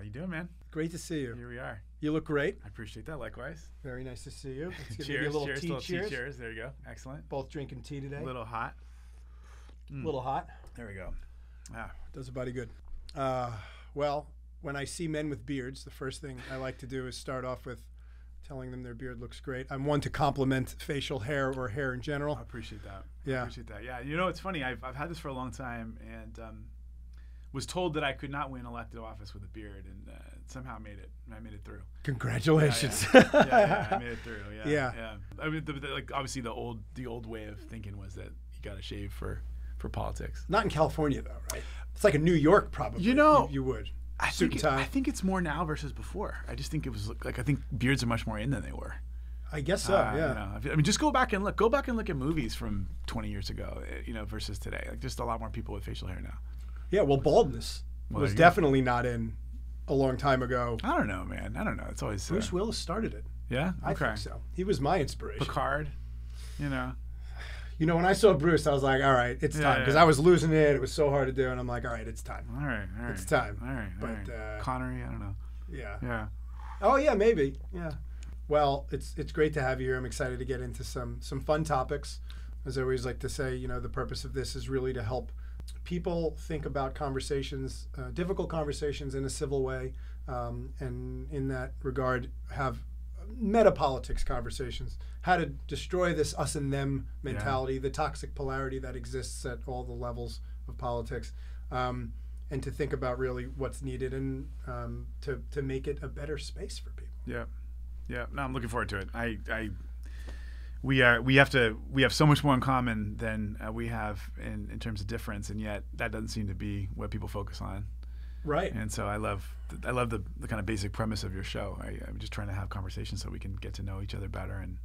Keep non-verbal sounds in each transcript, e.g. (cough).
How you doing, man? Great to see you. Here we are. You look great. I appreciate that. Likewise. Very nice to see you. (laughs) Give cheers. you a little cheers. tea little cheers. tea cheers. There you go. Excellent. Both drinking tea today. A little hot. A little hot. There we go. Ah, Does a body good. Uh, well, when I see men with beards, the first thing I like to do is start off with telling them their beard looks great. I'm one to compliment facial hair or hair in general. I appreciate that. Yeah. I appreciate that. Yeah. You know, it's funny. I've, I've had this for a long time and um, was told that I could not win elected office with a beard, and uh, somehow made it. I made it through. Congratulations. yeah, yeah, yeah, I made it through. Yeah, Yeah. yeah. I mean, the, the, like obviously the old the old way of thinking was that you got to shave for for politics. Not in California though, right? It's like a New York probably. You know- you, would. I Suit think it. I think it's more now versus before. I just think it was like I think beards are much more in than they were. I guess so. Uh, yeah. you know, I mean, just go back and look. Go back and look at movies from 20 years ago. eh, You know, versus today. Like just a lot more people with facial hair now. Yeah. Well, baldness Well, was definitely not in a long time ago. I don't know, man. I don't know. It's always uh, Bruce Willis started it. yeah. I Okay. think so. He was my inspiration. Picard. You know. You know, when I saw Bruce, I was like, all right, it's Yeah, time. Because yeah. I was losing it. It was so hard to do. And I'm like, all right, it's time. All right. All right. It's time. All right. all But, right. uh, Connery. I don't know. Yeah. Yeah. Oh, yeah, maybe. Yeah. Well, it's it's great to have you here. I'm excited to get into some some fun topics. As I always like to say, you know, the purpose of this is really to help people think about conversations, uh, difficult conversations in a civil way, um, and in that regard, have meta politics conversations. How to destroy this us and them mentality, the toxic polarity that exists at all the levels of politics, um, and to think about really what's needed and um, to to make it a better space for people. Yeah, yeah. No, I'm looking forward to it. I, I, we are, we have to, we have so much more in common than uh, we have in, in terms of difference, and yet that doesn't seem to be what people focus on. Right. And so I love, I love the, the kind of basic premise of your show. I, I'm just trying to have conversations so we can get to know each other better and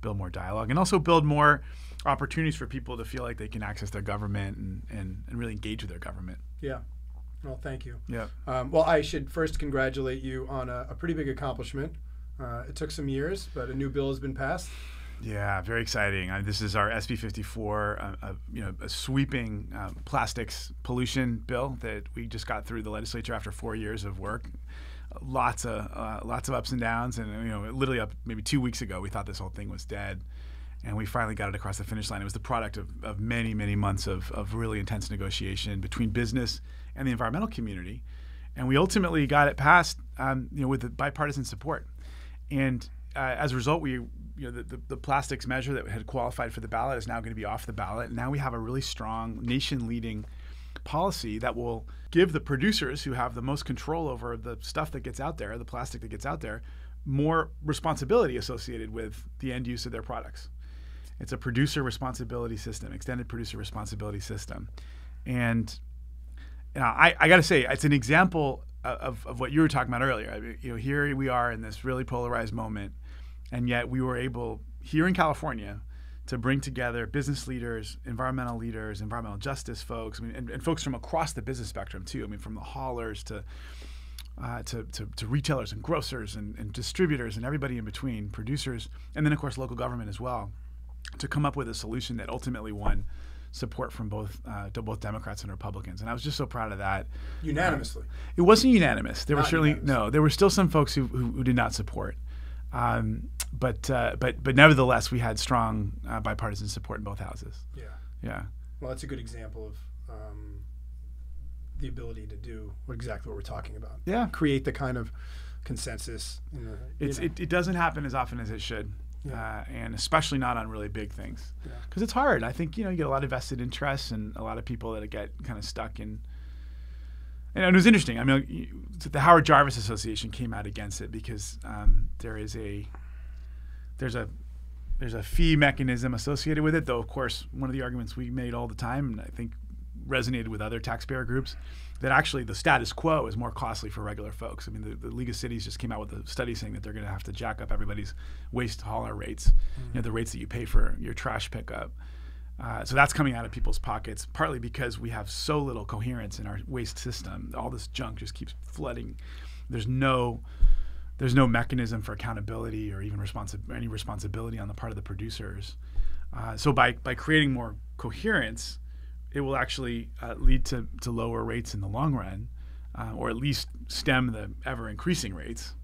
build more dialogue, and also build more opportunities for people to feel like they can access their government and, and, and really engage with their government. Yeah. Well, thank you. Yeah. Um, well, I should first congratulate you on a, a pretty big accomplishment. Uh, it took some years, but a new bill has been passed. Yeah, very exciting. Uh, this is our SB 54, uh, uh, you know, a sweeping um, plastics pollution bill that we just got through the legislature after four years of work. Lots of uh, lots of ups and downs, and you know, literally up maybe two weeks ago, we thought this whole thing was dead, and we finally got it across the finish line. It was the product of, of many many months of, of really intense negotiation between business and the environmental community, and we ultimately got it passed, um, you know, with bipartisan support. And uh, as a result, we you know the, the, the plastics measure that had qualified for the ballot is now going to be off the ballot. And now we have a really strong nation-leading policy that will give the producers who have the most control over the stuff that gets out there, the plastic that gets out there, more responsibility associated with the end use of their products. It's a producer responsibility system, extended producer responsibility system, and you know, I, I got to say, it's an example of, of what you were talking about earlier. I mean, you know, here we are in this really polarized moment, and yet we were able here in California to bring together business leaders, environmental leaders, environmental justice folks, I mean, and, and folks from across the business spectrum too. I mean, from the haulers to uh, to, to, to retailers and grocers and, and distributors and everybody in between, producers, and then of course local government as well, to come up with a solution that ultimately won support from both uh, to both Democrats and Republicans. And I was just so proud of that. Unanimously. It wasn't unanimous. There were certainly unanimous. no. There were still some folks who, who, who did not support. Um, but uh, but but nevertheless, we had strong uh, bipartisan support in both houses. yeah. Yeah. Well, that's a good example of um, the ability to do exactly what we're talking about. Yeah. Create the kind of consensus. The, It's, it, it doesn't happen as often as it should. Yeah. Uh, and especially not on really big things, Yeah. because it's hard. I think you know you get a lot of vested interests and a lot of people that get kind of stuck in. And it was interesting. I mean, the Howard Jarvis Association came out against it because um, there is a there's a there's a fee mechanism associated with it. Though, of course, one of the arguments we made all the time, and I think resonated with other taxpayer groups, that actually the status quo is more costly for regular folks. I mean, the, the League of Cities just came out with a study saying that they're going to have to jack up everybody's waste hauler rates, you know, the rates that you pay for your trash pickup. Uh, so that's coming out of people's pockets, partly because we have so little coherence in our waste system. All this junk just keeps flooding. There's no there's no mechanism for accountability or even responsi- any responsibility on the part of the producers. Uh, so by by creating more coherence, it will actually uh, lead to, to lower rates in the long run. uh, or at least stem the ever increasing rates.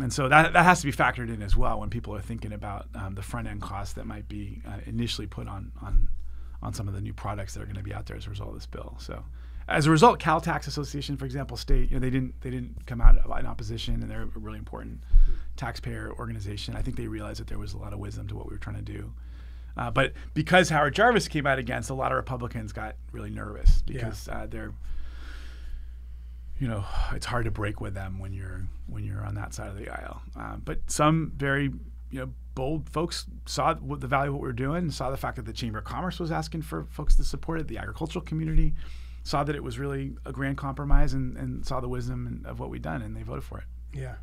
And so that, that has to be factored in as well when people are thinking about um, the front end costs that might be uh, initially put on, on on some of the new products that are going to be out there as a result of this bill. So, as a result, Cal Tax Association, for example, state you know they didn't they didn't come out in opposition, and they're a really important mm-hmm. taxpayer organization. I think they realized that there was a lot of wisdom to what we were trying to do. Uh, but because Howard Jarvis came out against, a lot of Republicans got really nervous because yeah. uh, they're, you know, it's hard to break with them when you're when you're on that side of the aisle. Uh, but some very you know bold folks saw the value of what we were doing, saw the fact that the Chamber of Commerce was asking for folks to support it, the agricultural community saw that it was really a grand compromise, and, and saw the wisdom of what we'd done, and they voted for it. Yeah.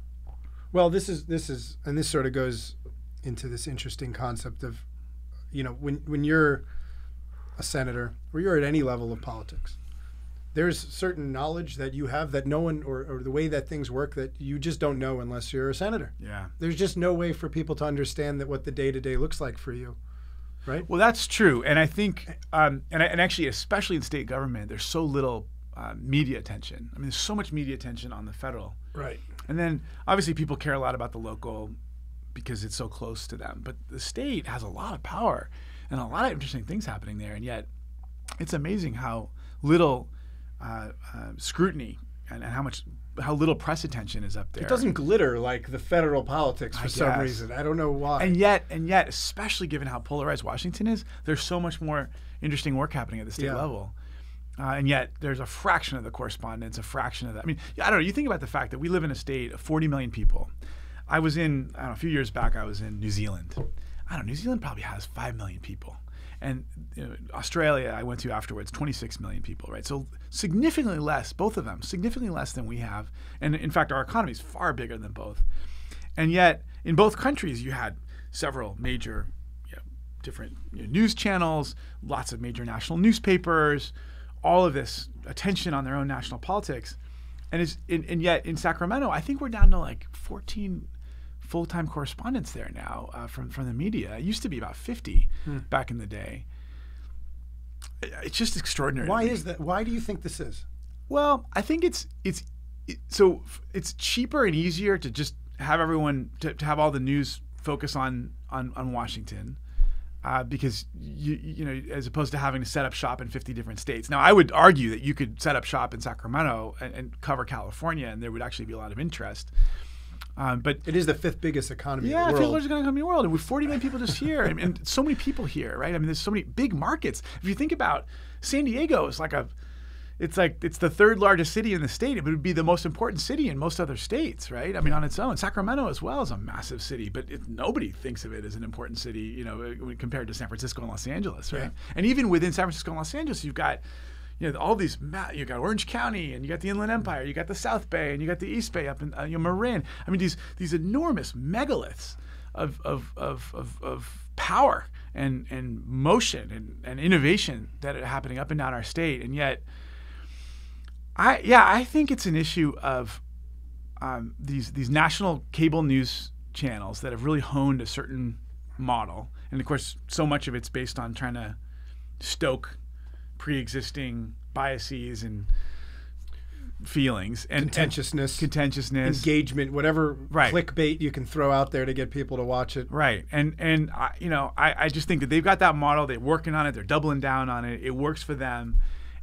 Well, this is this is, and this sort of goes into this interesting concept of, you know, when when you're a senator or you're at any level of politics, there's certain knowledge that you have that no one or, or the way that things work that you just don't know unless you're a senator. Yeah. There's just no way for people to understand that what the day to day looks like for you. Right. Well, that's true, and I think, um, and, and actually, especially in state government, there's so little uh, media attention. I mean, there's so much media attention on the federal. Right. And then obviously people care a lot about the local because it's so close to them. But the state has a lot of power and a lot of interesting things happening there, and yet it's amazing how little uh, uh, scrutiny and, and, how much how little press attention is up there. It doesn't glitter like the federal politics for I some guess. reason. I don't know why. And yet, and yet, especially given how polarized Washington is, there's so much more interesting work happening at the state yeah. level. Uh, and yet, there's a fraction of the correspondence, a fraction of that. I mean, I don't know. You think about the fact that we live in a state of 40 million people. I was in, I don't know, a few years back, I was in New Zealand. I don't know, New Zealand probably has 5 million people and you know, Australia I went to afterwards 26 million people right? So significantly less both of them significantly less than we have. And in fact our economy is far bigger than both. And yet in both countries you had several major you know, different you know, news channels lots of major national newspapers all of this attention on their own national politics. And, it's, and yet in Sacramento I think we're down to like 14 full time correspondents there now uh, from from the media. It used to be about fifty hmm. back in the day. It's just extraordinary. Why is that? Why do you think this is? Well, I think it's it's it, so it's cheaper and easier to just have everyone to, to have all the news focus on on, on Washington. Uh, because you you know as opposed to having to set up shop in 50 different states. Now I would argue that you could set up shop in Sacramento and, and cover California, and there would actually be a lot of interest. Um, but it is the fifth biggest economy. Yeah, in the fifth largest economy in the world, and with 40 million people just here, and, and, so many people here, right? I mean, there's so many big markets. If you think about San Diego, is like a, it's like it's the third largest city in the state. It would be the most important city in most other states, right? I mean, on its own, Sacramento as well is a massive city, but it, nobody thinks of it as an important city, you know, compared to San Francisco and Los Angeles, right? Yeah. And even within San Francisco and Los Angeles, you've got you know all these you got Orange County and you got the Inland Empire, you got the South Bay and you got the East Bay up in uh, you know, Marin. I mean these these enormous megaliths of of of of, of power and and motion and, and innovation that are happening up and down our state, and yet. I yeah, I think it's an issue of um, these these national cable news channels that have really honed a certain model, and of course, so much of it's based on trying to stoke pre-existing biases and feelings and contentiousness, and contentiousness, engagement, whatever right. clickbait you can throw out there to get people to watch it. Right, and and I, you know, I, I just think that they've got that model. They're working on it. They're doubling down on it. It works for them,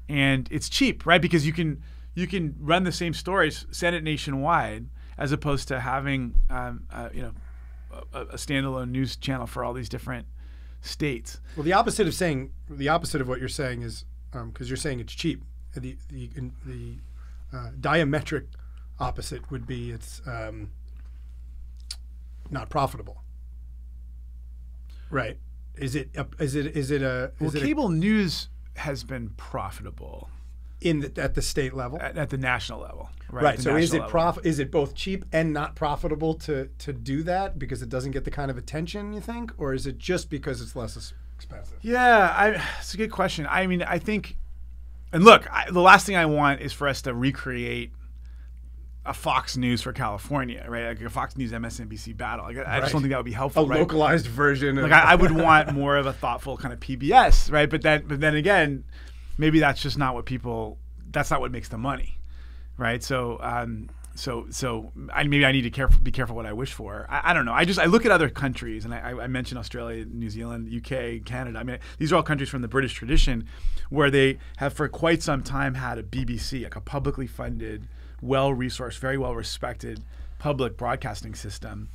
and it's cheap, right? Because you can you can run the same stories, send it nationwide, as opposed to having um, uh, you know a, a standalone news channel for all these different states. Well, the opposite of saying the opposite of what you're saying is because um, you're saying it's cheap. The the the uh, diametric opposite would be it's um, not profitable. Right? Is it? A, is it? Is it a? Is well, it cable a, news has been profitable in the, at the state level, at, at the national level. Right. right. So is it prof? Is it both cheap and not profitable to to do that because it doesn't get the kind of attention you think, or is it just because it's less expensive? Yeah, I, it's a good question. I mean, I think, and look, I, the last thing I want is for us to recreate a Fox News for California, right? Like a Fox News MSNBC battle. Like, I right. just don't think that would be helpful. A right? localized version. Like I, I, would (laughs) want more of a thoughtful kind of PBS, right? But then, but then again, maybe that's just not what people. That's not what makes the money. right? So. Um, so, so I, maybe I need to careful, be careful what I wish for. I, I, don't know. I just I look at other countries, and I, I mentioned Australia, New Zealand, UK, Canada. I mean, these are all countries from the British tradition, where they have for quite some time had a BBC, like a publicly funded, well-resourced, very well-respected public broadcasting system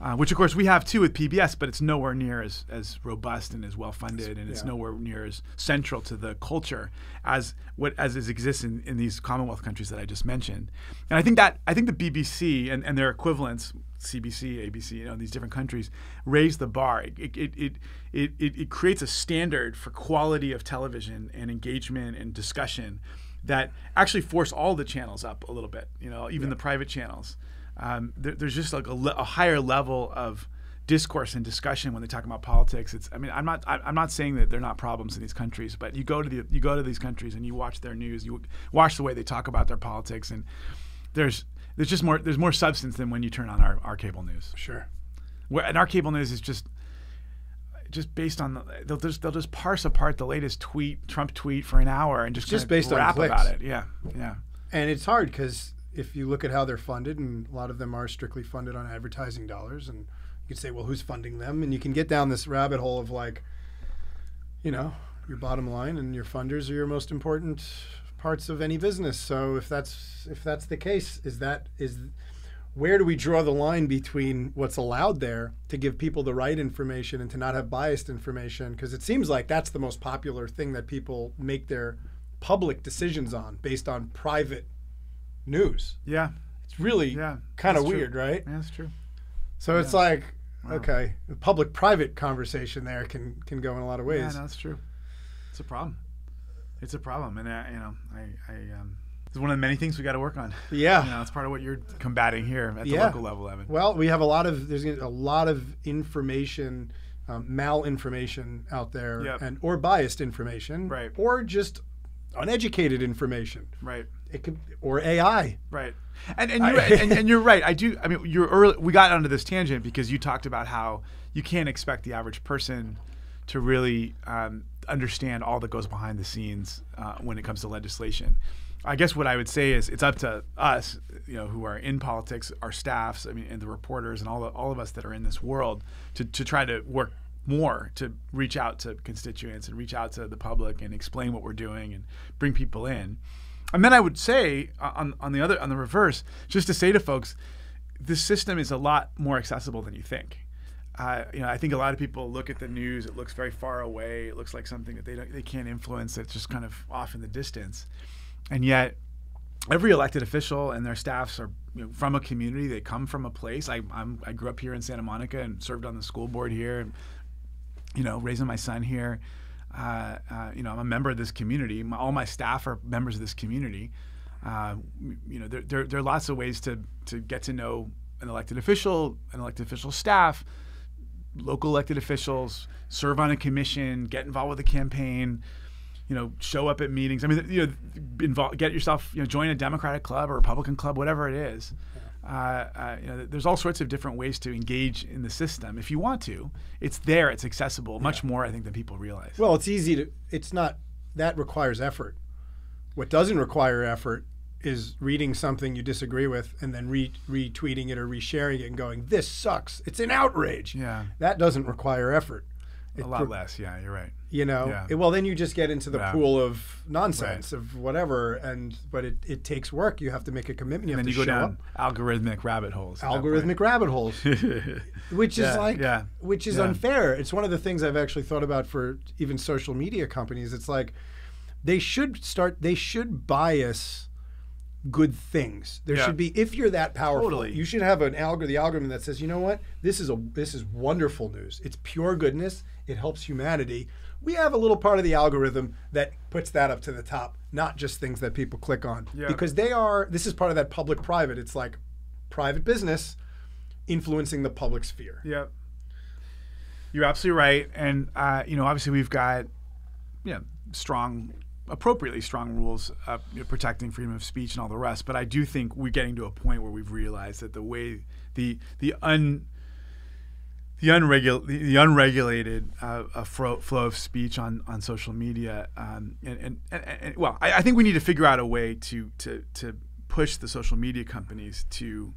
uh, which of course we have too with PBS, but it's nowhere near as, as robust and as well funded, and it's yeah. nowhere near as central to the culture as what as is exists in, in these Commonwealth countries that I just mentioned. And I think that I think the BBC and, and their equivalents, CBC, ABC, you know, these different countries, raise the bar. It it, it, it, it, it creates a standard for quality of television and engagement and discussion that actually force all the channels up a little bit. You know, even yeah. the private channels um, there, there's just like a, le- a, higher level of discourse and discussion when they talk about politics. It's I mean I'm not I'm not saying that they're not problems in these countries, but you go to the you go to these countries and you watch their news, you watch the way they talk about their politics, and there's there's just more there's more substance than when you turn on our, our cable news. Sure. Where, and our cable news is just just based on the, they'll just they'll just parse apart the latest tweet Trump tweet for an hour and just just based rap on about it. Yeah, yeah. And it's hard because if you look at how they're funded, and a lot of them are strictly funded on advertising dollars, and you could say, well, who's funding them? And you can get down this rabbit hole of like, you know, your bottom line and your funders are your most important parts of any business. So if that's if that's the case, is that is where do we draw the line between what's allowed there to give people the right information and to not have biased information? Because it seems like that's the most popular thing that people make their public decisions on based on private news. Yeah. It's really yeah, kind of weird, right? Yeah, that's true. So yeah. it's like, wow. okay, the public-private conversation there can can go in a lot of ways. Yeah, no, that's true. It's a problem. It's a problem, and uh, you know, I, I um, it's one of the many things we got to work on. (laughs) Yeah, you know, it's part of what you're combating here at the yeah. local level, Evan. Well, we have a lot of there's a lot of information, um, malinformation out there, yep. and or biased information, right, or just uneducated information, right it could or AI. Right. And and you're, and, and, you're right. I do. I mean, you're early. We got onto this tangent because you talked about how you can't expect the average person to really um, understand all that goes behind the scenes uh, when it comes to legislation. I guess what I would say is it's up to us, you know, who are in politics, our staffs, I mean, and the reporters, and all the, all of us that are in this world, to to try to work more to reach out to constituents and reach out to the public and explain what we're doing and bring people in. And then I would say uh, on on the other on the reverse, just to say to folks, this system is a lot more accessible than you think. Uh, you know, I think a lot of people look at the news. It looks very far away. It looks like something that they don't, they can't influence. It's just kind of off in the distance, and yet every elected official and their staffs are you know, from a community. They come from a place. I, I'm, I grew up here in Santa Monica and served on the school board here. And you know, raising my son here uh, uh, you know, I'm a member of this community. My, all my staff are members of this community. Uh, you know, there, there, there, are lots of ways to, to get to know an elected official, an elected official staff, local elected officials, serve on a commission, get involved with a campaign, you know, show up at meetings. I mean, you know, involve, get yourself, you know, join a Democratic club or Republican club, whatever it is. Uh, uh, you know, there's all sorts of different ways to engage in the system if you want to. It's there. It's accessible. Much yeah. more, I think, than people realize. Well, it's easy to. It's not that requires effort. What doesn't require effort is reading something you disagree with and then re- retweeting it or resharing it and going, "This sucks. It's an outrage." Yeah, that doesn't require effort. It a lot less. Yeah, you're right. You know, yeah. it, well, then you just get into the yeah. pool of nonsense right. of whatever, and but it, it takes work. You have to make a commitment. You and have then to you go down up. algorithmic rabbit holes. Algorithmic rabbit holes, (laughs) which is yeah, like, yeah. which is unfair. It's one of the things I've actually thought about for even social media companies. It's like they should start. They should bias good things. There yeah. should be if you're that powerful, totally. you should have an algorithm the algorithm that says, "You know what? This is a this is wonderful news. It's pure goodness. It helps humanity." We have a little part of the algorithm that puts that up to the top, not just things that people click on. Yeah. Because they are this is part of that public private. It's like private business influencing the public sphere. Yep. You're absolutely right. And uh, you know, obviously we've got you know, strong appropriately strong rules uh, you know, protecting freedom of speech and all the rest. But I do think we're getting to a point where we've realized that the way the the un the, unregul- the unregulated uh, flow, flow of speech on, on social media, um, and, and, and, and, well, I, I, think we need to figure out a way to to to push the social media companies to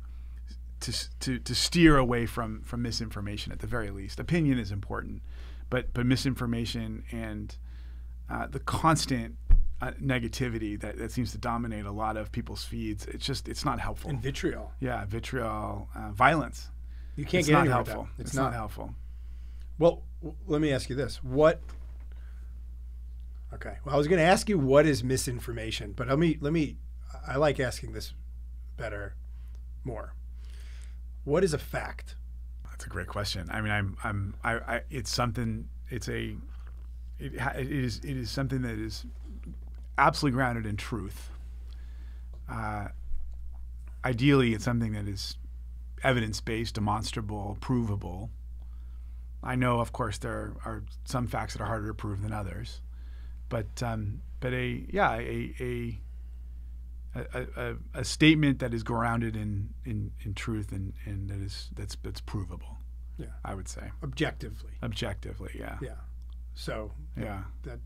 to, to, to steer away from, from misinformation at the very least. Opinion is important, but but misinformation and uh, the constant uh, negativity that, that seems to dominate a lot of people's feeds. It's just it's not helpful. And vitriol. Yeah, vitriol, uh, violence. You can't it's get not anywhere helpful. that. It's, It's, not, not. helpful. Well, w- let me ask you this: What? Okay. Well, I was going to ask you what is misinformation, but let me let me. I like asking this better, more. What is a fact? That's a great question. I mean, I'm, I'm, I, I it's something. It's a, it, it is, it is something that is absolutely grounded in truth. Uh, ideally, it's something that is evidence-based, demonstrable, provable. I know, of course, there are some facts that are harder to prove than others, but, um, but a, yeah, a, a, a, a, a statement that is grounded in, in, in truth and, and that is that's that's provable. Yeah. I would say Objectively. objectively. Yeah. Yeah. So Yeah. that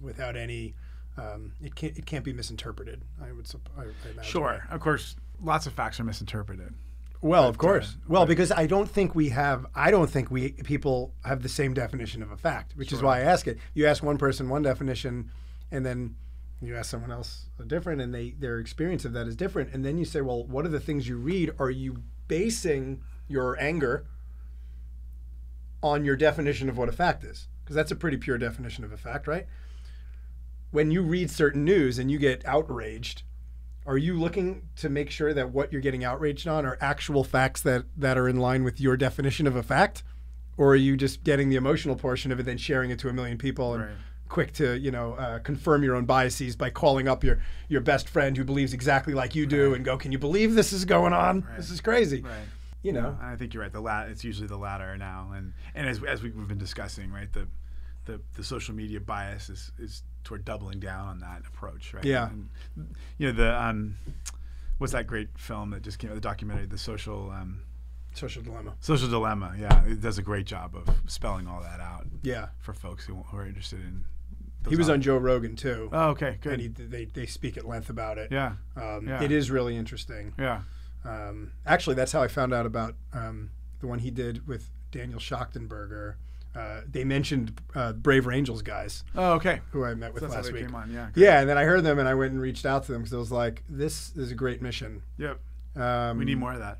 without any, um, it can't it can't be misinterpreted. I would. I, I. Sure. Of course, lots of facts are misinterpreted. Well, of course. uh, well, but- because I don't think we have. I don't think we people have the same definition of a fact, which is why I ask it. You ask one person one definition, and then you ask someone else a different, and they their experience of that is different. And then you say, well, what are the things you read? Are you basing your anger on your definition of what a fact is? Because that's a pretty pure definition of a fact, right? When you read certain news and you get outraged, are you looking to make sure that what you're getting outraged on are actual facts that, that are in line with your definition of a fact? Or are you just getting the emotional portion of it, then sharing it to a million people and Right. quick to, you know, uh, confirm your own biases by calling up your, your best friend who believes exactly like you do and go, can you believe this is going on? Right. This is crazy. Right. You know, I think you're right. The la- it's usually the latter now, and and as, as we've been discussing, right, the the, the social media bias is, is toward doubling down on that approach, right? Yeah. And, you know the um, what's that great film that just came out? The documentary, the social um, social dilemma. social dilemma. Yeah, it does a great job of spelling all that out Yeah. for folks who, who are interested in. He was on Joe Rogan too. Oh, okay, good. and he, they, they speak at length about it. yeah, Um, Yeah. It is really interesting. yeah. Um, actually, that's how I found out about um, the one he did with Daniel Schmachtenberger. Uh, they mentioned uh, Brave Angels guys Oh, okay. who I met with So that's how last they week. came on. Yeah. Yeah, and then I heard them and I went and reached out to them because I was like, "This is a great mission." Yep. Um, We need more of that.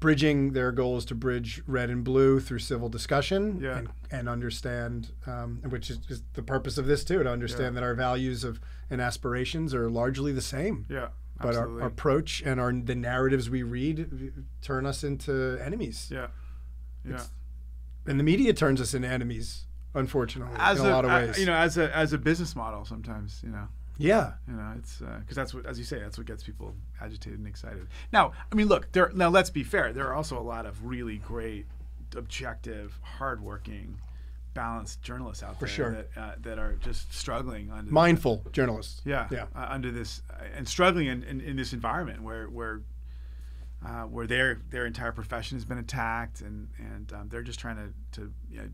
bridging their goal is to bridge red and blue through civil discussion Yeah. and, and understand um, which is, is the purpose of this too to understand that our values of and aspirations are largely the same Yeah. but our, our approach and our the narratives we read turn us into enemies yeah. Yeah. It's- and the media turns us into enemies unfortunately as in a, lot of uh, ways you know, as a as a business model, sometimes you know, yeah you know, it's because that's what, as you say, that's what gets people agitated and excited. Now, I mean, look, there. Now, let's be fair. There are also a lot of really great, objective, hardworking, balanced journalists out For there sure. that uh, that are just struggling under mindful journalists yeah, yeah uh, under this uh, and struggling in, in, in this environment where where uh, where their their entire profession has been attacked and and um, they're just trying to to you know,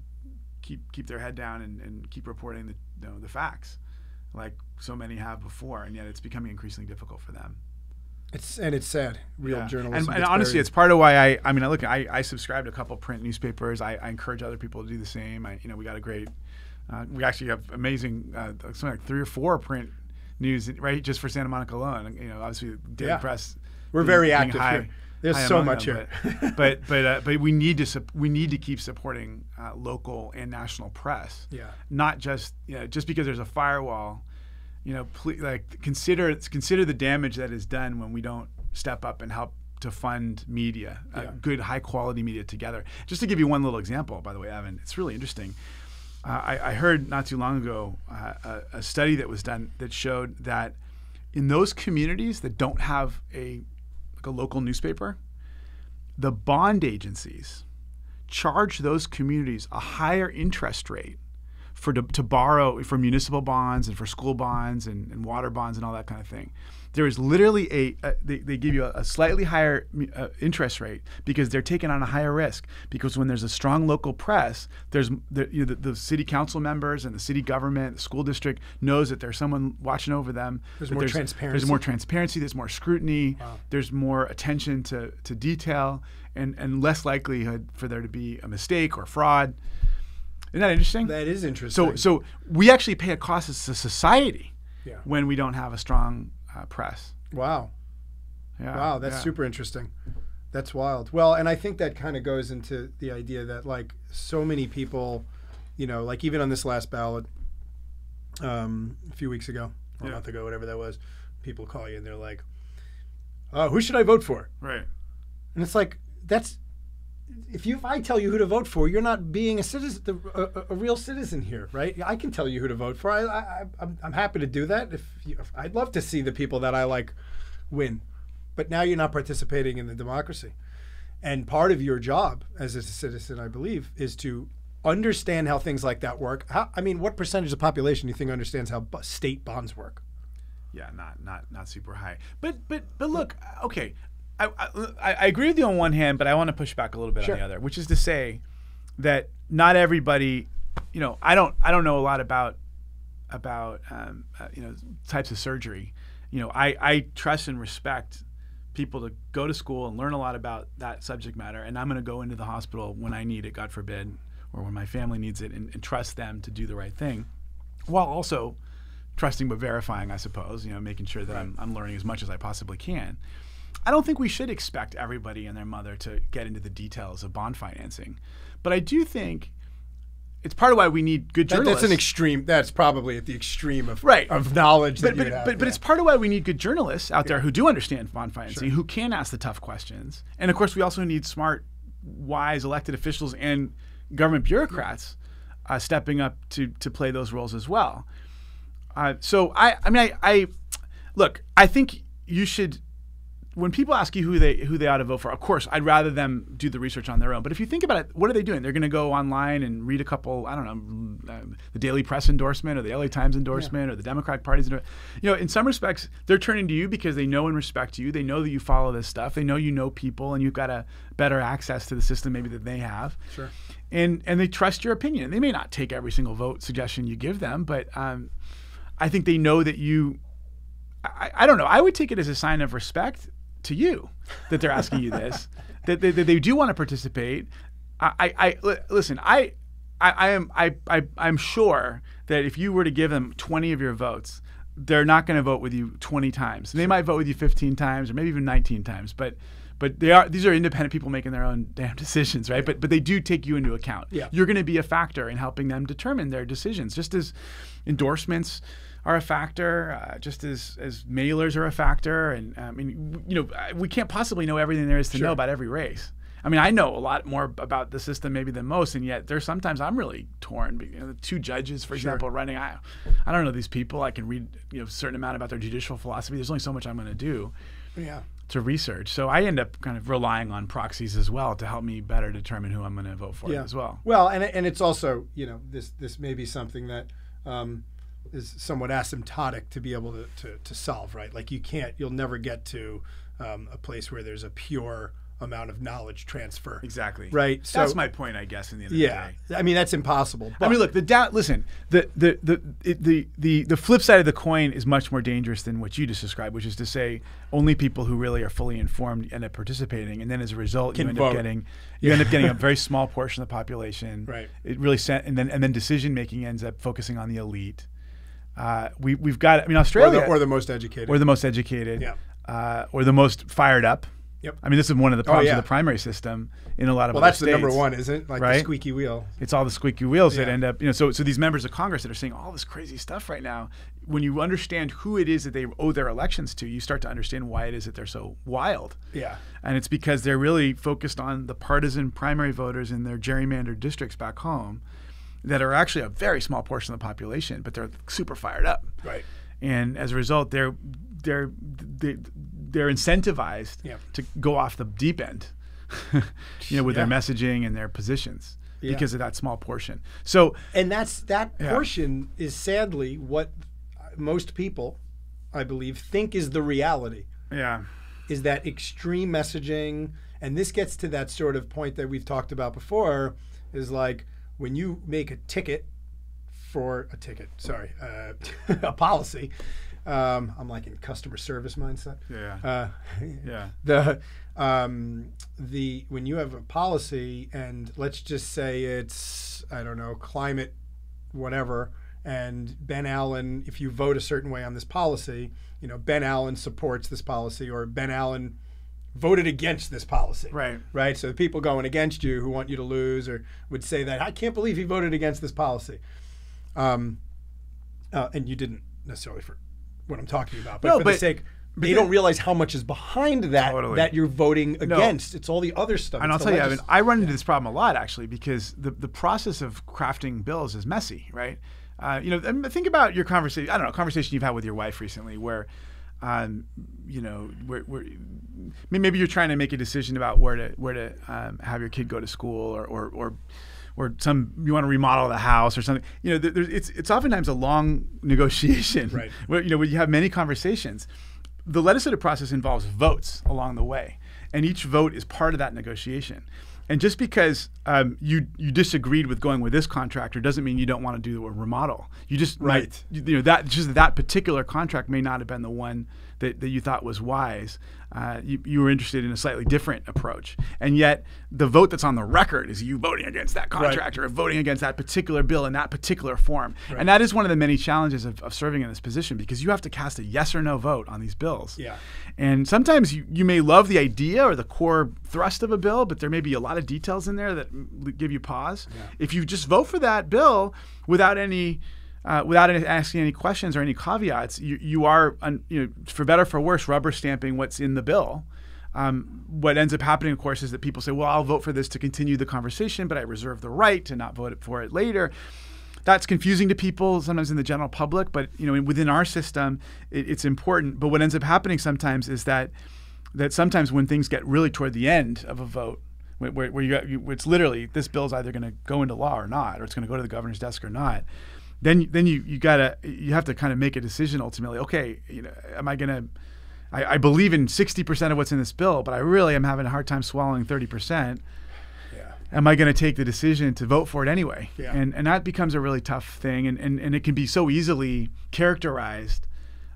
keep keep their head down and, and keep reporting the you know, the facts like so many have before and yet it's becoming increasingly difficult for them. it's and it's sad real Yeah. journalism And, and honestly, buried. it's part of why I. I mean, I look. I, I subscribe to a couple print newspapers. I, I encourage other people to do the same. I, you know, we got a great. Uh, we actually have amazing, uh, something like three or four print news right just for Santa Monica alone. You know, obviously, Daily Yeah. Press. We're being- very active high- here. There's so much them, here. But (laughs) but but, uh, but we need to we need to keep supporting uh, local and national press. yeah Not just you know just because there's a firewall. You know, like consider consider the damage that is done when we don't step up and help to fund media, uh, Yeah. good high quality media together. Just to give you one little example, by the way, Evan, it's really interesting. Uh, I, I heard not too long ago uh, a, a study that was done that showed that in those communities that don't have a like a local newspaper, the bond agencies charge those communities a higher interest rate for to, to borrow for municipal bonds and for school bonds and, and water bonds and all that kind of thing. There is literally a, a they, they give you a, a slightly higher uh, interest rate because they're taking on a higher risk because when there's a strong local press, there's the, you know, the, the city council members and the city government, the school district knows that there's someone watching over them. There's more There's transparency. more transparency. There's more scrutiny. There's more attention to, to detail and, and less likelihood for there to be a mistake or fraud. Isn't that interesting? That is interesting. so, so we actually pay a cost as a society Yeah. when we don't have a strong uh, press. wow. Yeah, Wow, that's yeah. super interesting. That's wild. Well, and I think that kind of goes into the idea that like so many people, you know, like even on this last ballot, um, a few weeks ago, or a month ago, whatever that was, people call you and they're like, "Oh, who should I vote for?" Right. And it's like that's if you if I tell you who to vote for, you're not being a citizen, a, a- a real citizen here, right? I can tell you who to vote for. I, I I'm, I'm happy to do that. If, you, if I'd love to see the people that I like win, but now you're not participating in the democracy. And part of your job as a citizen, I believe, is to understand how things like that work. How, I mean, what percentage of the population do you think understands how state bonds work? Yeah, not not not super high. But but but look, okay, I I, I agree with you on one hand, but I want to push back a little bit Sure. on the other, which is to say that not everybody, you know, I don't I don't know a lot about about um, uh, you know types of surgery. You know, I I trust and respect people to go to school and learn a lot about that subject matter, and I'm going to go into the hospital when I need it, God forbid, or when my family needs it, and, and trust them to do the right thing, while also trusting but verifying, I suppose. You know, making sure that I'm, I'm learning as much as I possibly can. I don't think we should expect everybody and their mother to get into the details of bond financing, but I do think it's part of why we need good That- journalists. that's an extreme. That's probably at the extreme of Right. of knowledge. but that but, have, but, but yeah. it's part of why we need good journalists out there who do understand bond financing, who can ask the tough questions, and of course we also need smart, wise elected officials and government bureaucrats uh, stepping up to to play those roles as well. Uh, so I I mean I, I look I think you should when people ask you who they who they ought to vote for, of course, I'd rather them do the research on their own. But if you think about it, what are they doing? They're going to go online and read a couple, I don't know, uh, the Daily Press endorsement or the LA Times endorsement or the Democratic Party's endorsement. You know, in some respects, they're turning to you because they know and respect you. They know that you follow this stuff. They know you know people and you've got a better access to the system maybe than they have. Sure. And and they trust your opinion. They may not take every single vote suggestion you give them, but um, I think they know that you I, I don't know. I would take it as a sign of respect to you that they're asking you this, (laughs) that, they, that they do want to participate. I, I, I listen. I, I, I am, I, I, I'm sure that if you were to give them 20 of your votes, they're not going to vote with you 20 times. They might vote with you 15 times or maybe even 19 times, but. But they are these are independent people making their own damn (laughs) decisions, right? But but they do take you into account. Yeah. You're going to be a factor in helping them determine their decisions, just as endorsements are a factor, uh, just as as mailers are a factor, and I mean, you know, we can't possibly know everything there is to Sure. know about every race. I mean, I know a lot more about the system maybe than most, and yet there's sometimes I'm really torn. You know, the two judges, for example, running. I, I don't know these people. I can read you know a certain amount about their judicial philosophy. There's only so much I'm going to do yeah. to research. So I end up kind of relying on proxies as well to help me better determine who I'm going to vote for yeah. as well. Well, and and it's also you know this this may be something that um, is somewhat asymptotic to be able to, to to solve, right? Like you can't, you'll never get to um, a place where there's a pure amount of knowledge transfer, Exactly. right? So that's my point, I guess. In the end Yeah, of the day. I mean that's impossible. I mean, look, the down. Listen, the the the it, the the the flip side of the coin is much more dangerous than what you just described, which is to say, only people who really are fully informed end up participating, and then as a result, Can you end vote. up getting (laughs) you end up getting a very small portion of the population. Right. It really sent, and then and then decision making ends up focusing on the elite. Uh, we we've got. I mean, or Australia the, or the most educated. or the most educated, Yeah. uh, or the most fired up. Yep. I mean, this is one of the problems yeah. with the primary system in a lot of well, that's the number states. one, isn't it? Like the right? squeaky wheel. It's all the squeaky wheels that end up, you know. So, so these members of Congress that are saying all this crazy stuff right now, when you understand who it is that they owe their elections to, you start to understand why it is that they're so wild. Yeah. And it's because they're really focused on the partisan primary voters in their gerrymandered districts back home that are actually a very small portion of the population, but they're super fired up. Right. And as a result, they're they're they, they're incentivized Yeah. to go off the deep end, (laughs) you know, with Yeah. their messaging and their positions. Yeah. because of that small portion. So And that's that portion is sadly what most people, I believe, think is the reality. yeah, Is that extreme messaging, and this gets to that sort of point that we've talked about before, is like when you make a ticket for a ticket, sorry, uh, (laughs) a policy. Um, I'm like in customer service mindset. yeah, Uh, (laughs) yeah, (laughs) the um, the when you have a policy and let's just say it's I don't know climate whatever and Ben Allen if you vote a certain way on this policy you know Ben Allen supports this policy or Ben Allen voted against this policy right, right so the people going against you who want you to lose or would say that I can't believe he voted against this policy um, uh, and you didn't necessarily for what I'm talking about but No, for but- the sake they then- don't realize how much is behind that Totally. that you're voting against. It's all the other stuff. And I'll tell you, legis- Evan, I run into this problem a lot actually because the, the process of crafting bills is messy, right? Uh, you know, think about your conversation. I don't know, conversation you've had with your wife recently, where, um, you know, where, where maybe you're trying to make a decision about where to where to um, have your kid go to school, or or, or or some you want to remodel the house or something. You know, there's, it's it's oftentimes a long (laughs) negotiation. Right. (laughs) Where you know where you have many conversations. The legislative process involves votes along the way, and each vote is part of that negotiation. And just because um, you you disagreed with going with this contractor doesn't mean you don't want to do a remodel. You just might- Right. you, you know that just that particular contract may not have been the one that, that you thought was wise. Uh, you, you were interested in a slightly different approach, and yet the vote that's on the record is you voting against that contractor or voting against that particular bill in that particular form. And that is one of the many challenges of, of serving in this position because you have to cast a yes or no vote on these bills. Yeah. And sometimes you, you may love the idea or the core thrust of a bill, but there may be a lot of details in there that give you pause. If you just vote for that bill without any uh, without any, asking any questions or any caveats, you, you are, un, you know, for better or for worse, rubber stamping what's in the bill. Um, what ends up happening, of course, is that people say, "Well, I'll vote for this to continue the conversation, but I reserve the right to not vote for it later." That's confusing to people sometimes in the general public, but you know, within our system, it, it's important. But what ends up happening sometimes is that that sometimes when things get really toward the end of a vote, where, where, you, it's literally this bill's either going to go into law or not, or it's going to go to the governor's desk or not. Then then you you gotta you have to kind of make a decision ultimately. Okay, you know, am I going to I, I believe in 60% of what's in this bill, but I really am having a hard time swallowing 30%. Yeah. Am I going to take the decision to vote for it anyway? Yeah. And, and that becomes a really tough thing. And, and, and it can be so easily characterized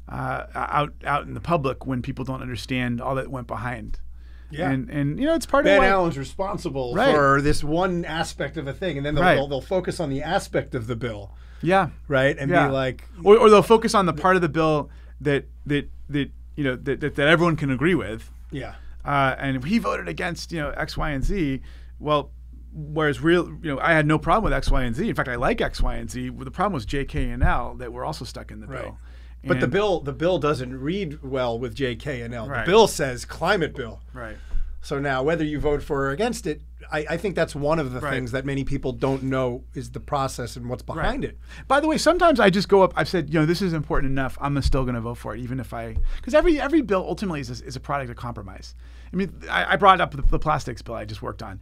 uh, out, out in the public when people don't understand all that went behind. Yeah. And, and you know, it's part Ben of why, Allen's responsible Right. for this one aspect of a thing, and then they'll, Right. they'll, they'll focus on the aspect of the bill, Yeah. right? And Yeah. be like, Or, or they'll focus on the part of the bill that, that, that you know, that, that, that everyone can agree with. yeah, uh, and he voted against you know X, Y, and Z. Well, whereas real, you know, I had no problem with X, Y, and Z. In fact, I like X, Y, and Z. The problem was J, K, and L that were also stuck in the Right. bill. But the bill the bill doesn't read well with J, K, and L. Right. The bill says climate bill. right? So now, whether you vote for or against it, I, I think that's one of the Right. things that many people don't know is the process and what's behind it. By the way, sometimes I just go up. I've said, you know, this is important enough. I'm still going to vote for it, even if I, because every every bill ultimately is a, is a product of compromise. I mean, I, I brought up the, the plastics bill I just worked on.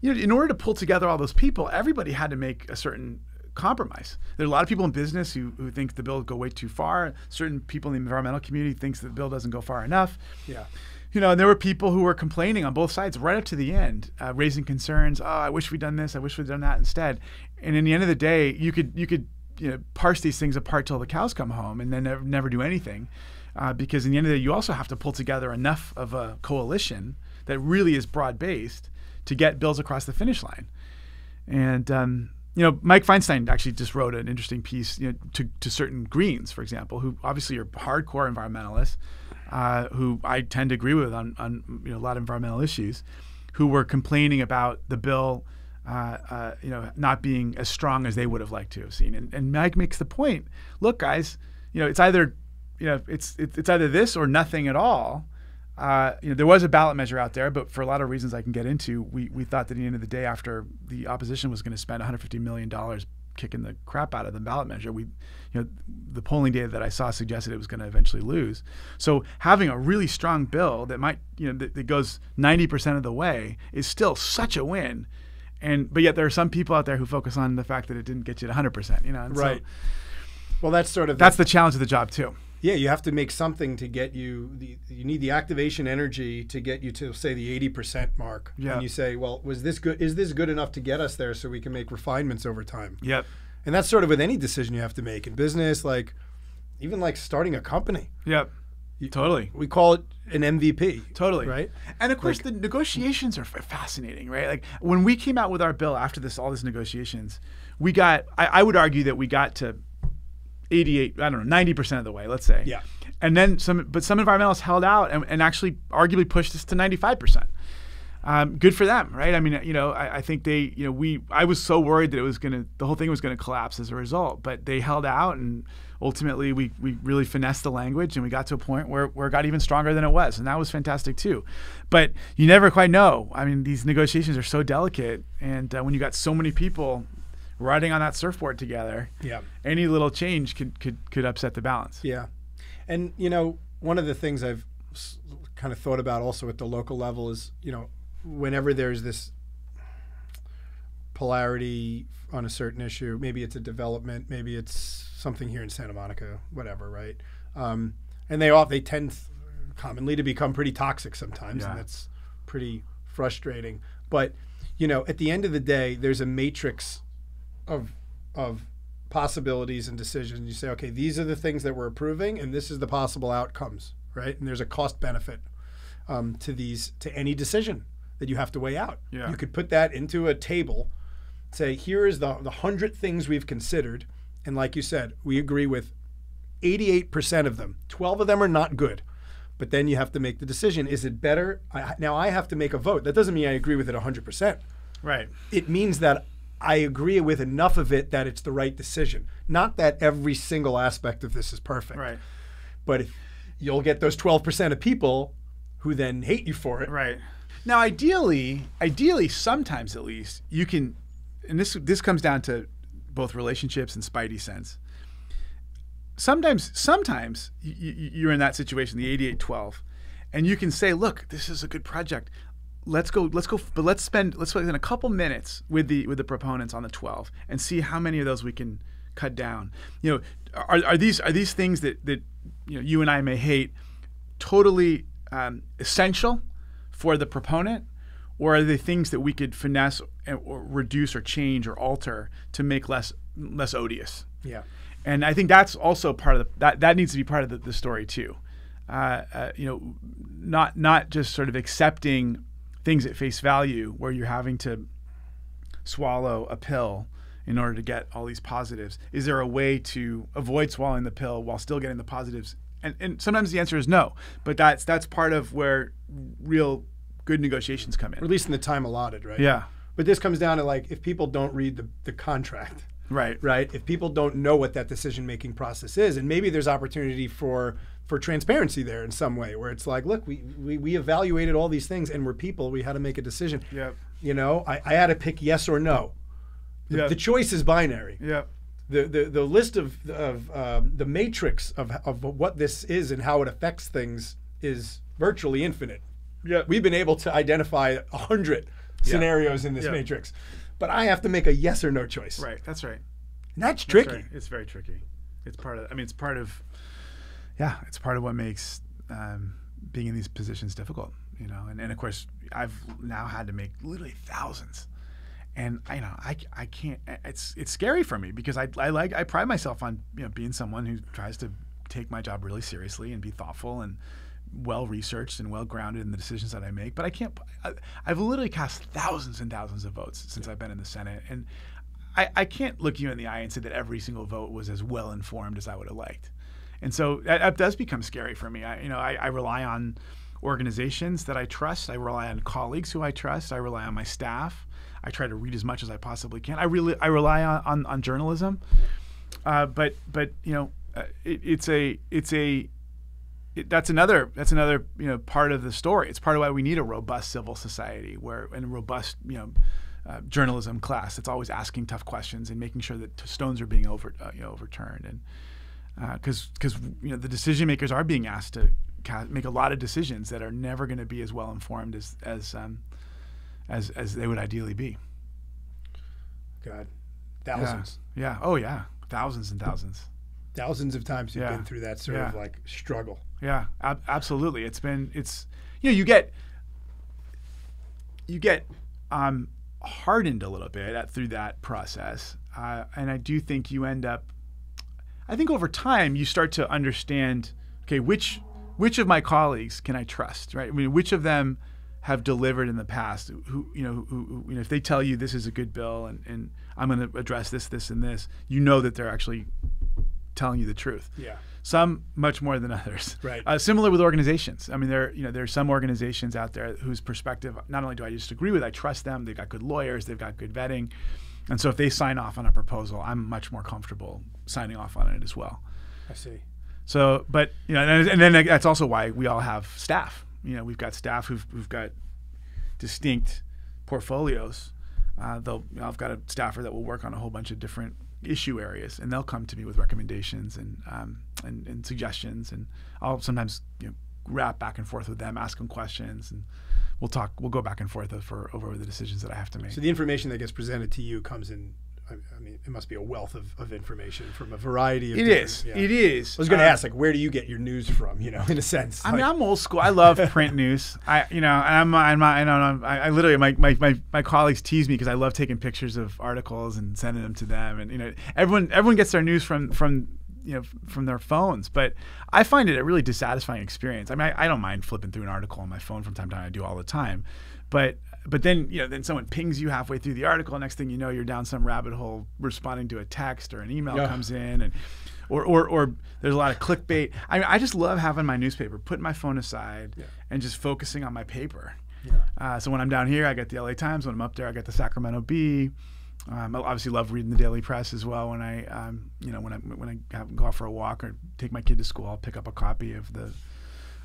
You know, in order to pull together all those people, everybody had to make a certain compromise. There are a lot of people in business who, who think the bill go way too far. Certain people in the environmental community thinks that the bill doesn't go far enough Yeah. you know, and there were people who were complaining on both sides right up to the end, uh, raising concerns. Oh, I wish we'd done this. I wish we'd done that instead. And in the end of the day, you could you could you know parse these things apart till the cows come home, and then never, never do anything, uh, because in the end of the day, you also have to pull together enough of a coalition that really is broad based to get bills across the finish line. And um, you know, Mike Feinstein actually just wrote an interesting piece you know, to, to certain Greens, for example, who obviously are hardcore environmentalists, uh, who I tend to agree with on, on you know, a lot of environmental issues, who were complaining about the bill, uh, uh, you know, not being as strong as they would have liked to have seen. And, and Mike makes the point: look, guys, you know, it's either, you know, it's it's, it's either this or nothing at all. Uh, you know, there was a ballot measure out there, but for a lot of reasons I can get into, we, we thought that at the end of the day, after the opposition was going to spend 150 million dollars kicking the crap out of the ballot measure, we, you know, the polling data that I saw suggested it was going to eventually lose. So having a really strong bill that might, you know, that, that goes 90% of the way is still such a win. And but yet there are some people out there who focus on the fact that it didn't get you to 100. percent You know, and so Right. Well, that's sort of that's the challenge of the job too. Yeah. You have to make something to get you. The, you need the activation energy to get you to say the eighty percent mark. Yeah. And you say, well, was this good? Is this good enough to get us there so we can make refinements over time? Yep. And that's sort of with any decision you have to make in business, like even like starting a company. Yep. totally. We call it an MVP. Totally. Right. And of course, the negotiations are fascinating, right? Like when we came out with our bill after this, all these negotiations, we got. I, I would argue that we got to eighty-eight. I don't know, ninety percent of the way. Let's say. Yeah. And then some, but some environmentalists held out and, and actually arguably pushed this to ninety-five percent. Um, good for them, right? I mean, you know, I, I think they, you know, we. I was so worried that it was gonna, the whole thing was gonna collapse as a result, but they held out, and ultimately we we really finessed the language, and we got to a point where where it got even stronger than it was, and that was fantastic too. But you never quite know. I mean, these negotiations are so delicate, and uh, when you got so many people riding on that surfboard together, Yeah. any little change could could could upset the balance. Yeah, and you know, one of the things I've kind of thought about also at the local level is, you know, whenever there's this polarity on a certain issue, maybe it's a development, maybe it's something here in Santa Monica, whatever, right? Um, and they all they tend commonly to become pretty toxic sometimes, Yeah. and that's pretty frustrating. But you know, at the end of the day, there's a matrix of of possibilities and decisions. You say, okay, these are the things that we're approving, and this is the possible outcomes, right? And there's a cost benefit um, to these to any decision that you have to weigh out. Yeah. You could put that into a table, say, here is the the hundred things we've considered, and like you said, we agree with 88% of them. 12 of them are not good. But then you have to make the decision. Is it better? I, now I have to make a vote. That doesn't mean I agree with it 100% Right. it means that I agree with enough of it that it's the right decision. Not that every single aspect of this is perfect. Right. But if you'll get those 12% of people who then hate you for it. Right. Now, ideally, ideally, sometimes at least you can, and this this comes down to both relationships and spidey sense. Sometimes, sometimes y- y- you're in that situation, the 8812, and you can say, "Look, this is a good project. Let's go. Let's go. But let's spend let's spend a couple minutes with the with the proponents on the 12 and see how many of those we can cut down. You know, are, are these are these things that that you know you and I may hate totally um, essential for the proponent, or are they things that we could finesse or reduce or change or alter to make less less odious? Yeah. And I think that's also part of the, that. That needs to be part of the, the story too. Uh, uh, you know, not not just sort of accepting things at face value, where you're having to swallow a pill in order to get all these positives. Is there a way to avoid swallowing the pill while still getting the positives? And, and sometimes the answer is no. But that's that's part of where real good negotiations come Or at least in the time allotted, right? Yeah. But this comes down to like if people don't read the, the contract, Right. right? If people don't know what that decision making process is, and maybe there's opportunity for for transparency there in some way, where it's like, look, we we, we evaluated all these things, and we're people. We had to make a decision. Yep. You know, I, I had to pick yes or no. The, Yeah. the choice is binary. Yep. The, the, the list of, of um, the matrix of, of what this is and how it affects things is virtually infinite. Yep. We've been able to identify a hundred scenarios in this matrix, but I have to make a yes or no choice. Right. That's right. And that's That's tricky. right. It's very tricky. It's part of. I mean, it's part of. Yeah, it's part of what makes um, being in these positions difficult. You know, and, and of course, I've now had to make literally thousands, and I you know I, I can't. It's it's scary for me because I, I like I pride myself on you know being someone who tries to take my job really seriously and be thoughtful and well researched and well grounded in the decisions that I make. But I can't. I, I've literally cast thousands and thousands of votes since I've been in the Senate, and I, I can't look you in the eye and say that every single vote was as well informed as I would have liked. And so that, that does become scary for me. I, you know, I, I rely on organizations that I trust. I rely on colleagues who I trust. I rely on my staff. I try to read as much as I possibly can. I really I rely on on, on journalism. Uh, but but you know, uh, it, it's a it's a it, that's another that's another you know part of the story. It's part of why we need a robust civil society where and a robust you know uh, journalism class that's always asking tough questions and making sure that stones are being over uh, you know overturned and because because you know the decision makers are being asked to make a lot of decisions that are never going to be as well informed as as um, as as they would ideally be. God, Yeah. thousands, Yeah. Oh yeah. Thousands and thousands. thousands of times you've Yeah. been through that sort Yeah. of like struggle. Yeah, ab- absolutely. It's been it's you know you get you get um, hardened a little bit at, through that process, uh, and I do think you end up. I think over time you start to understand. Okay, which which of my colleagues can I trust? Right. I mean, which of them have delivered in the past? Who you know, who, who, you know, if they tell you this is a good bill and, and I'm going to address this, this, and this, you know that they're actually telling you the truth Yeah. some much more than others. Right. Uh, similar with organizations. I mean, there you know there are some organizations out there whose perspective not only do I just agree with, I trust them. They've got good lawyers. They've got good vetting, and so if they sign off on a proposal, I'm much more comfortable signing off on it as well. I see. So, but you know, and, and then that's also why we all have staff. You know, we've got staff who've who've got distinct portfolios. Uh, they'll, you know, I've got a staffer that will work on a whole bunch of different issue areas, and they'll come to me with recommendations and um, and, and suggestions, and I'll sometimes you know rap back and forth with them, ask them questions, and we'll talk. We'll go back and forth for over the decisions that I have to make. So the information that gets presented to you comes in. I I mean, it must be a wealth of, of information from a variety of. It is. Yeah. It is. I was going to Uh, ask, like, where do you get your news from? You know, in a sense. I mean, I'm old school. I love (laughs) print news. I, you know, I'm, I'm, I don't know. I, I literally, my, my, my, my colleagues tease me because I love taking pictures of articles and sending them to them. And you know, everyone, everyone gets their news from, from, you know, from their phones. But I find it a really dissatisfying experience. I mean, I, I don't mind flipping through an article on my phone from time to time. I do all the time. But, but then, you know, then someone pings you halfway through the article. Next thing you know, you're down some rabbit hole responding to a text or an email Yeah. comes in and or, or, or there's a lot of clickbait. I mean, I just love having my newspaper, putting my phone aside, Yeah. and just focusing on my paper. Yeah. Uh, so when I'm down here, I get the LA Times. When I'm up there, I get the Sacramento Bee. Um, I obviously love reading the Daily Press as well. When I, um, you know, when I when I have, go out for a walk or take my kid to school, I'll pick up a copy of the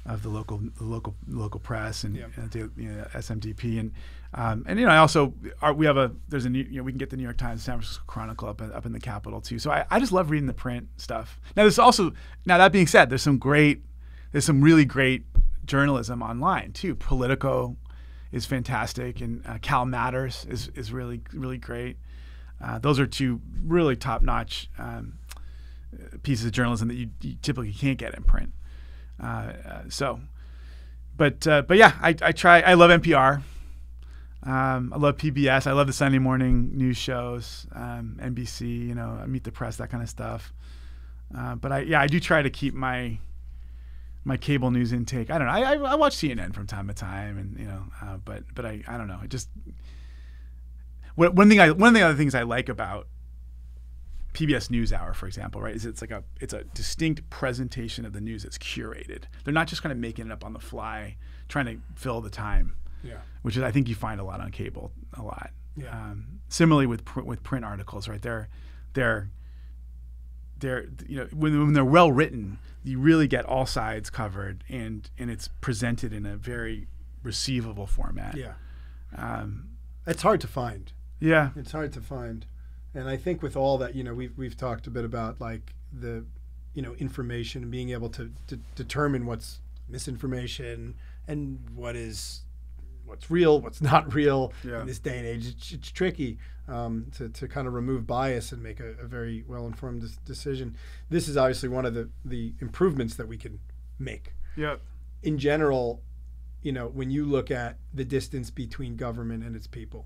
of the local the local local press and Yeah. uh, the, you know, SMDP and um, and you know I also are, we have a there's a new, you know we can get the New York Times, San Francisco Chronicle up in, up in the Capitol too. So I, I just love reading the print stuff. Now there's also now that being said, there's some great there's some really great journalism online too. Politico is fantastic, and uh, Cal Matters is is really really great. Uh, those are two really top notch um, pieces of journalism that you, you typically can't get in print. Uh, uh, so, but uh, but yeah, I, I try. I love NPR. Um, I love PBS. I love the Sunday morning news shows, um, NBC. You know, Meet the Press, that kind of stuff. Uh, but I yeah, I do try to keep my my cable news intake. I don't know. I, I, I watch CNN from time to time, and you know, uh, but but I, I don't know. It just one one thing I one of the other things I like about PBS NewsHour, for example, right, is it's like a it's a distinct presentation of the news that's curated. They're not just kind of making it up on the fly, trying to fill the time, Yeah. which is I think you find a lot on cable, a lot. Yeah. Um, similarly with pr- with print articles, right? They're they're they're you know when, when they're well written, you really get all sides covered, and and it's presented in a very receivable format. Yeah. Um, It's hard to find. Yeah. It's hard to find, and I think with all that, you know, we've we've talked a bit about like the, you know, information and being able to, to determine what's misinformation and what is what's real, what's (laughs) not real Yeah. in this day and age. It's, it's tricky um, to, to kind of remove bias and make a, a very well informed decision. This is obviously one of the the improvements that we can make Yeah. in general, you know, when you look at the distance between government and its people,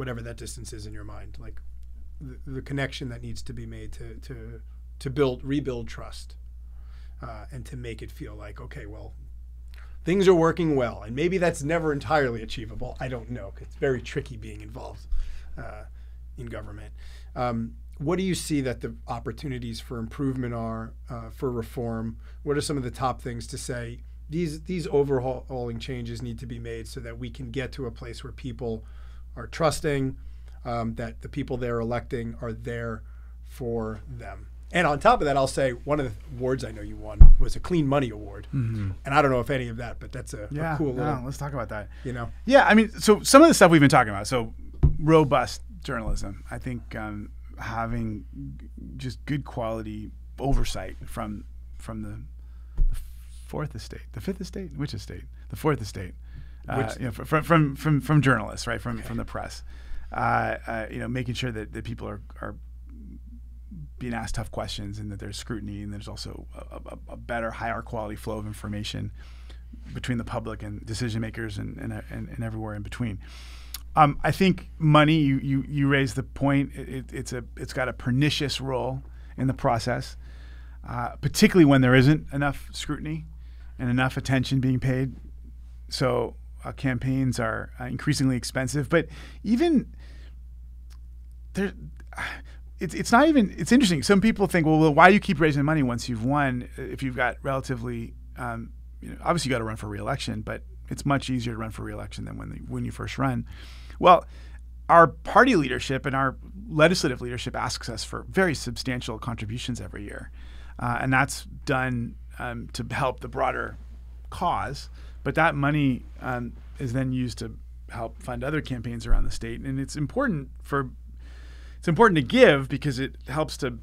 whatever that distance is in your mind, like the, the connection that needs to be made to to to build rebuild trust, uh, and to make it feel like okay, well, things are working well, and maybe that's never entirely achievable. I don't know. It's very tricky being involved uh, in government. Um, what do you see that the opportunities for improvement are uh, for reform? What are some of the top things to say? These these overhauling changes need to be made so that we can get to a place where people are trusting um, that the people they're electing are there for them. And on top of that, I'll say one of the awards I know you won was a Clean Money Award, and I don't know if any of that, but that's a, a Yeah. cool no, little, let's talk about that. you know. Yeah, I mean, so some of the stuff we've been talking about. So robust journalism. I think um, having just good quality oversight from from the, the fourth estate, the fifth estate, which estate, the fourth estate, Which- you know, from from from from journalists, right, from from the press. uh, uh, you know, making sure that, that people are, are being asked tough questions and that there's scrutiny and there's also a, a, a better, higher quality flow of information between the public and decision makers and, and, and, and everywhere in between. Um, I think money. You you you raise the point. It, it's a it's got a pernicious role in the process, uh, particularly when there isn't enough scrutiny and enough attention being paid. So uh, campaigns are uh, increasingly expensive. But even there, (sighs) it's it's not even. It's interesting. Some people think, well, well, why do you keep raising money once you've won? If you've got relatively, um, you know, obviously you got to run for reelection, but it's much easier to run for reelection than when the, when you first run. Well, our party leadership and our legislative leadership asks us for very substantial contributions every year, uh, and that's done um, to help the broader cause. But that money um, is then used to help fund other campaigns around the state, and it's important for it's important to give because it helps to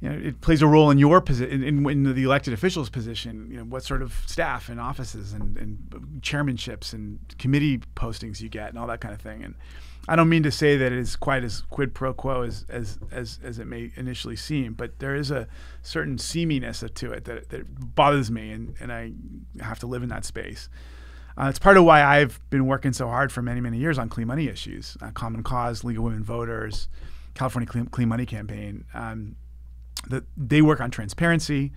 you know, it plays a role in your position, in, in, the elected official's position. You know, what sort of staff and offices and, and chairmanships and committee postings you get and all that kind of thing. And I don't mean to say that it is quite as quid pro quo as as as, as it may initially seem, but there is a certain seaminess to it that, that bothers me, and, and I have to live in that space. Uh, it's part of why I've been working so hard for many, many years on clean money issues, uh, Common Cause, League of Women Voters, California Clean, clean Money Campaign. Um, that they work on transparency.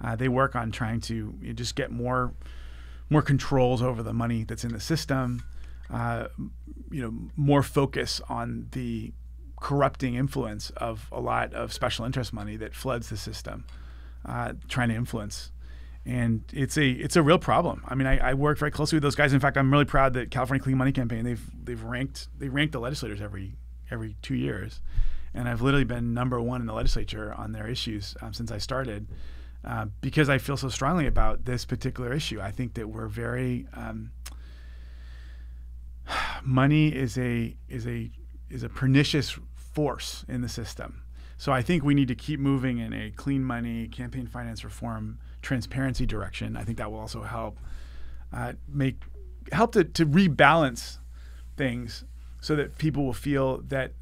Uh, they work on trying to you know, just get more more controls over the money that's in the system. Uh, you know, more focus on the corrupting influence of a lot of special interest money that floods the system, uh, trying to influence. And it's a it's a real problem. I mean, I, I, work very closely with those guys. In fact, I'm really proud that California Clean Money Campaign they've they've ranked they rank the legislators every every two years, and I've literally been number one in the legislature on their issues um, since I started. Uh, because I feel so strongly about this particular issue. I think that we're very um, (sighs) money is a is a is a pernicious force in the system. So I think we need to keep moving in a clean money campaign finance reform transparency direction. I think that will also help uh, make help to, to rebalance things so that people will feel that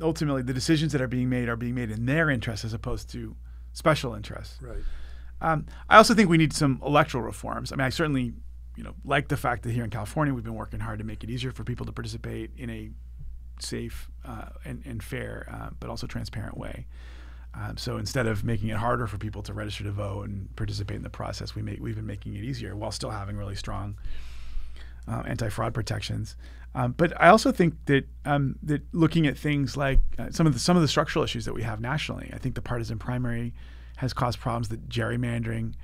ultimately the decisions that are being made are being made in their interest as opposed to special interests. Right. Um, I also think we need some electoral reforms. I mean, I certainly, you know, like the fact that here in California we've been working hard to make it easier for people to participate in a safe uh, and, and, fair, uh, but also transparent way. Um, so instead of making it harder for people to register to vote and participate in the process, we make, we've been making it easier while still having really strong uh, anti-fraud protections. Um, but I also think that um, that looking at things like uh, some of the some of the structural issues that we have nationally, I think the partisan primary has caused problems. That gerrymandering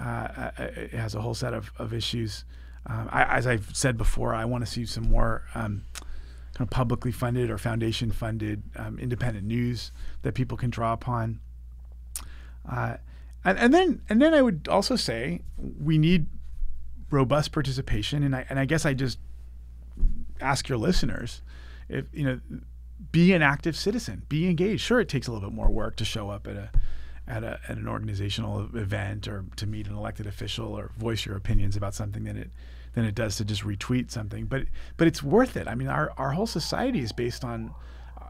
uh, uh, uh has a whole set of, of issues. Um, I, as I've said before, I want to see some more um, kind of publicly funded or foundation funded um, independent news that people can draw upon. Uh, and, and then and then I would also say we need robust participation, and I and I guess I just ask your listeners if you know be an active citizen, be engaged. Sure, it takes a little bit more work to show up at a at, a, at an organizational event or to meet an elected official or voice your opinions about something than it than it does to just retweet something. But but it's worth it. I mean, our our whole society is based on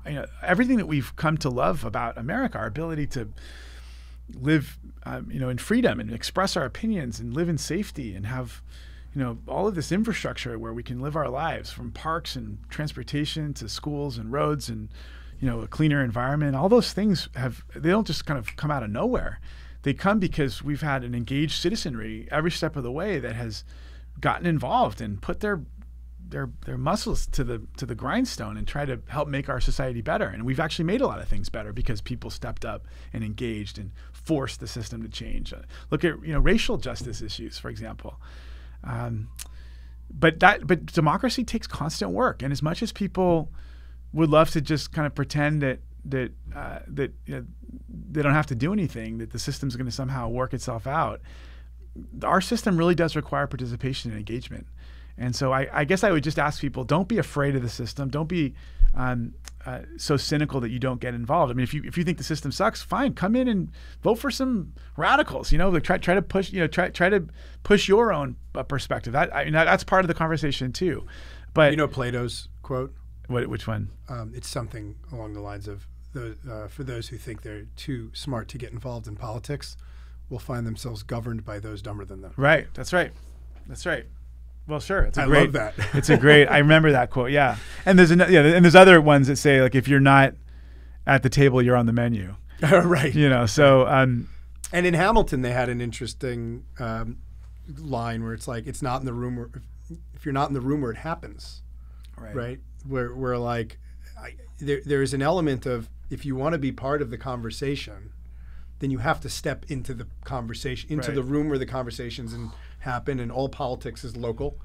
you know everything that we've come to love about America, our ability to live um, you know in freedom and express our opinions and live in safety and have you know, all of this infrastructure where we can live our lives from parks and transportation to schools and roads and, you know, a cleaner environment. All those things have, they don't just kind of come out of nowhere. They come because we've had an engaged citizenry every step of the way that has gotten involved and put their their their muscles to the to the grindstone and try to help make our society better. And we've actually made a lot of things better because people stepped up and engaged and forced the system to change. Uh, look at you know racial justice issues, for example. Um, but that but democracy takes constant work, and as much as people would love to just kind of pretend that that uh, that you know, they don't have to do anything, that the system's going to somehow work itself out, our system really does require participation and engagement. And so I, I guess I would just ask people: don't be afraid of the system. Don't be um, uh, so cynical that you don't get involved. I mean, if you if you think the system sucks, fine, come in and vote for some radicals. You know, like try try to push you know try try to push your own uh, perspective. That I mean, that, that's part of the conversation too. But You know Plato's quote. What, which one? Um, it's something along the lines of the, uh, for those who think they're too smart to get involved in politics, will find themselves governed by those dumber than them. Right. That's right. That's right. Well, sure. It's a I great, love that. it's a great. I remember that quote. Yeah. And there's another. Yeah. And there's other ones that say like if you're not at the table, you're on the menu. (laughs) right. You know. So um, And in Hamilton, they had an interesting um, line where it's like, it's not in the room where, if you're not in the room where it happens, Right. right? Where, where like, I, there, there's an element of if you want to be part of the conversation, then you have to step into the conversation, into Right. the room where the conversations and happen, and all politics is local.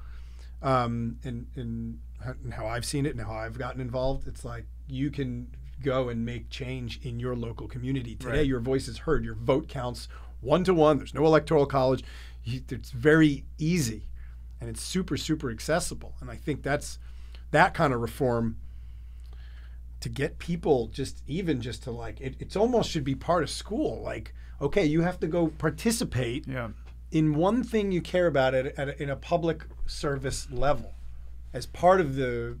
Um, and, and, and how I've seen it and how I've gotten involved, it's like you can go and make change in your local community. Today, Right. your voice is heard, your vote counts one to one. There's no electoral college. You, it's very easy, and it's super super accessible. And I think that's that kind of reform to get people just even just to like it, it's almost should be part of school. Like okay, you have to go participate yeah. in one thing you care about at, at a, in a public service level as part of the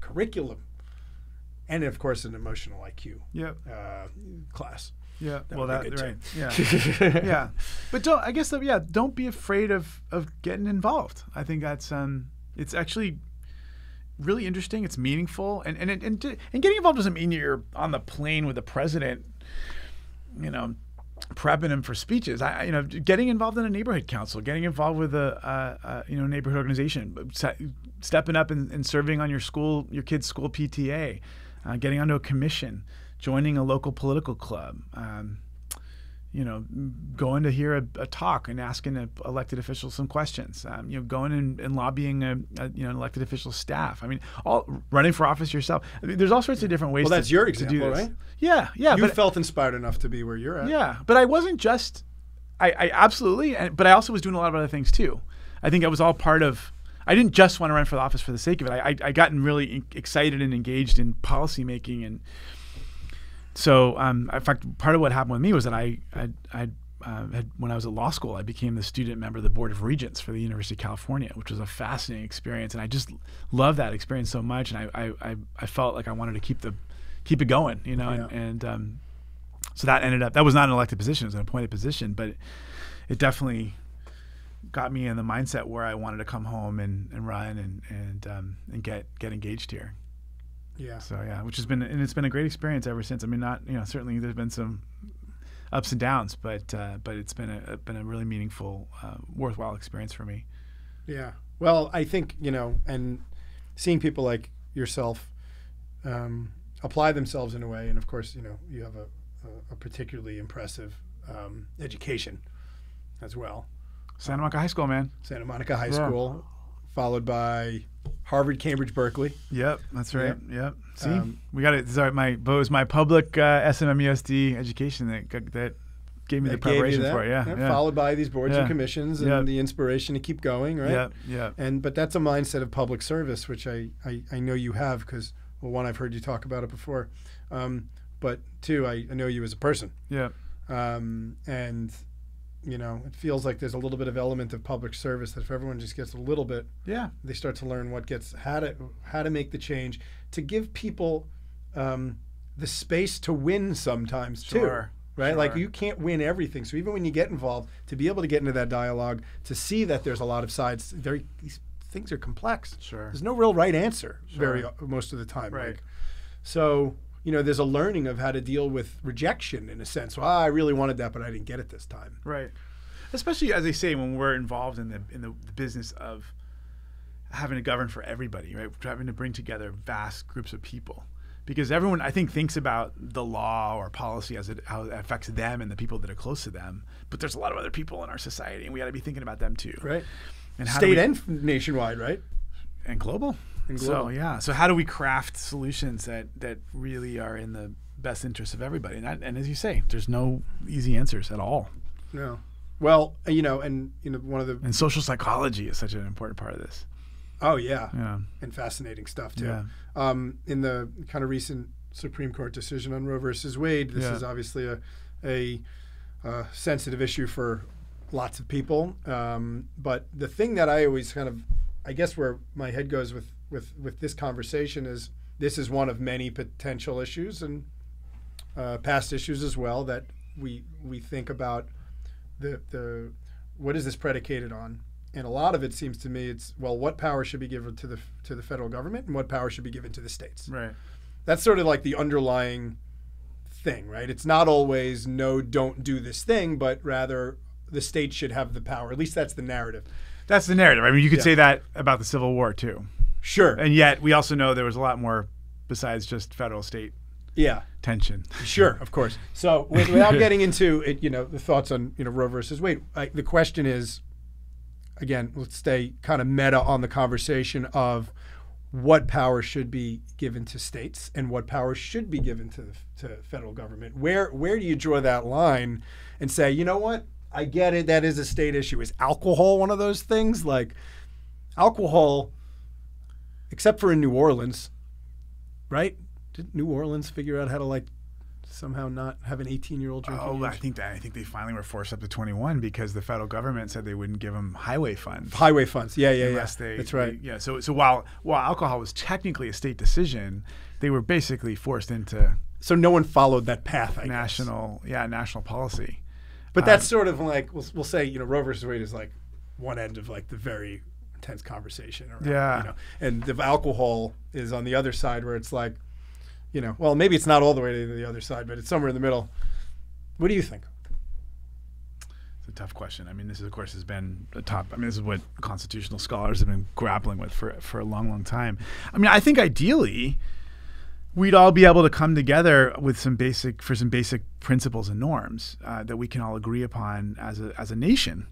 curriculum and of course an emotional IQ Yeah. uh, class. Yeah. That well, would that right. Yeah. (laughs) yeah. But don't. I guess. that- Yeah. Don't be afraid of of getting involved. I think that's um. It's actually really interesting. It's meaningful, and and and and, getting involved doesn't mean you're on the plane with the president. You know, prepping him for speeches. I- you know, getting involved in a neighborhood council, getting involved with a, a, a you know neighborhood organization, stepping up and, and serving on your school, your kid's school PTA, uh, getting onto a commission, joining a local political club. Um, you know, going to hear a, a talk and asking a elected official some questions. Um, you know, going and, and lobbying a, a you know an elected official staff. I mean, all running for office yourself. I mean, there's all sorts of different ways. Well, that's to, your to do example, this. right? Yeah, yeah. you but felt inspired enough to be where you're at. yeah, but I wasn't just. I, I absolutely, but I also was doing a lot of other things too. I think I was all part of. I didn't just want to run for the office for the sake of it. I, I, I gotten really excited and engaged in policymaking and so um, in fact, part of what happened with me was that I I, I uh, had, when I was at law school, I became the student member of the board of regents for the University of California, which was a fascinating experience, and I just loved that experience so much, and I I, I, felt like I wanted to keep the keep it going, you know, and, Yeah. and um, so that ended up that was not an elected position; it was an appointed position, but it definitely got me in the mindset where I wanted to come home and, and run and and um, and get get engaged here. Yeah. So yeah, which has been and it's been a great experience ever since. I mean, not you know certainly there's been some ups and downs, but uh, but it's been a been a really meaningful, uh, worthwhile experience for me. Yeah. Well, I think you know, and seeing people like yourself um, apply themselves in a way, and of course, you know, you have a, a, a particularly impressive um, education as well. Santa Monica High School, man. Santa Monica High Yeah. School, followed by Harvard, Cambridge, Berkeley. Yep, that's right. Yep. See, Um, we got it. Sorry, my but it was my public uh, SMMUSD education that got- that gave me the preparation for it. Yeah, yeah. Followed by these boards and commissions and Yeah. the inspiration to keep going, right? Yeah, yeah. And but that's a mindset of public service, which I I, I know you have because well, one I've heard you talk about it before, um, but two I, I know you as a person, Yeah. um, and you know it feels like there's a little bit of element of public service that if everyone just gets a little bit, Yeah. they start to learn what gets how to how to make the change to give people um, the space to win sometimes too Sure, right like you can't win everything so even when you get involved to be able to get into that dialogue to see that there's a lot of sides very these things are complex Sure. there's no real right answer very most of the time Right. like, so you know there's a learning of how to deal with rejection in a sense well i really wanted that but i didn't get it this time Right. Especially as they say when we're involved in the in the, the business of having to govern for everybody, right? Having to bring together vast groups of people. Because everyone, I think, thinks about the law or policy as it how it affects them and the people that are close to them. But there's a lot of other people in our society, and we got to be thinking about them too. right And how state we- and nationwide right and global. And So yeah. So how do we craft solutions that that really are in the best interest of everybody? And, that, and as you say, there's no easy answers at all. No. Well, you know, and you know, one of the And social psychology is such an important part of this. oh yeah, Yeah. and fascinating stuff too. Yeah. Um, in the kind of recent Supreme Court decision on Roe versus Wade, this Yeah. is obviously a, a, uh sensitive issue for lots of people. Um, but the thing that I always kind of I guess where my head goes with with with this conversation is this is one of many potential issues and uh, past issues as well that we we think about the the what is this predicated on and a lot of it seems to me it's well what power should be given to the to the federal government and what power should be given to the states Right. that's sort of like the underlying thing right it's not always no don't do this thing but rather the state should have the power at least that's the narrative That's the narrative. I mean, you could Yeah. say that about the Civil War too. Sure And yet, we also know there was a lot more besides just federal state yeah tension. Sure, of course. So (laughs) with, without getting into it, you know, the thoughts on you know Roe versus Wade, I, the question is, again, let's stay kind of meta on the conversation of what power should be given to states and what power should be given to to federal government. Where where do you draw that line and say, you know what, I get it, that is a state issue. Is alcohol one of those things? Like alcohol, except for in New Orleans, right? Did New Orleans figure out how to like somehow not have an 18 year old drinking? Oh, I think that I think they finally were forced up to 21 because the federal government said they wouldn't give them highway funds. highway funds. Yeah, yeah, yeah. unless they That's right. they- yeah. So so while while alcohol was technically a state decision, they were basically forced into so no one followed that path. I guess. national yeah national policy. But that's um, sort of like we'll, we'll say you know Roe versus Wade is like one end of like the very intense conversation. Around, Yeah. You know, and the alcohol is on the other side where it's like, you know, well maybe it's not all the way to the other side, but it's somewhere in the middle. What do you think? It's a tough question. I mean, this is, of course has been a top. I mean, this is what constitutional scholars have been grappling with for for a long, long time. I mean, I think ideally, we'd all be able to come together with some basic for some basic principles and norms uh, that we can all agree upon as a as a nation.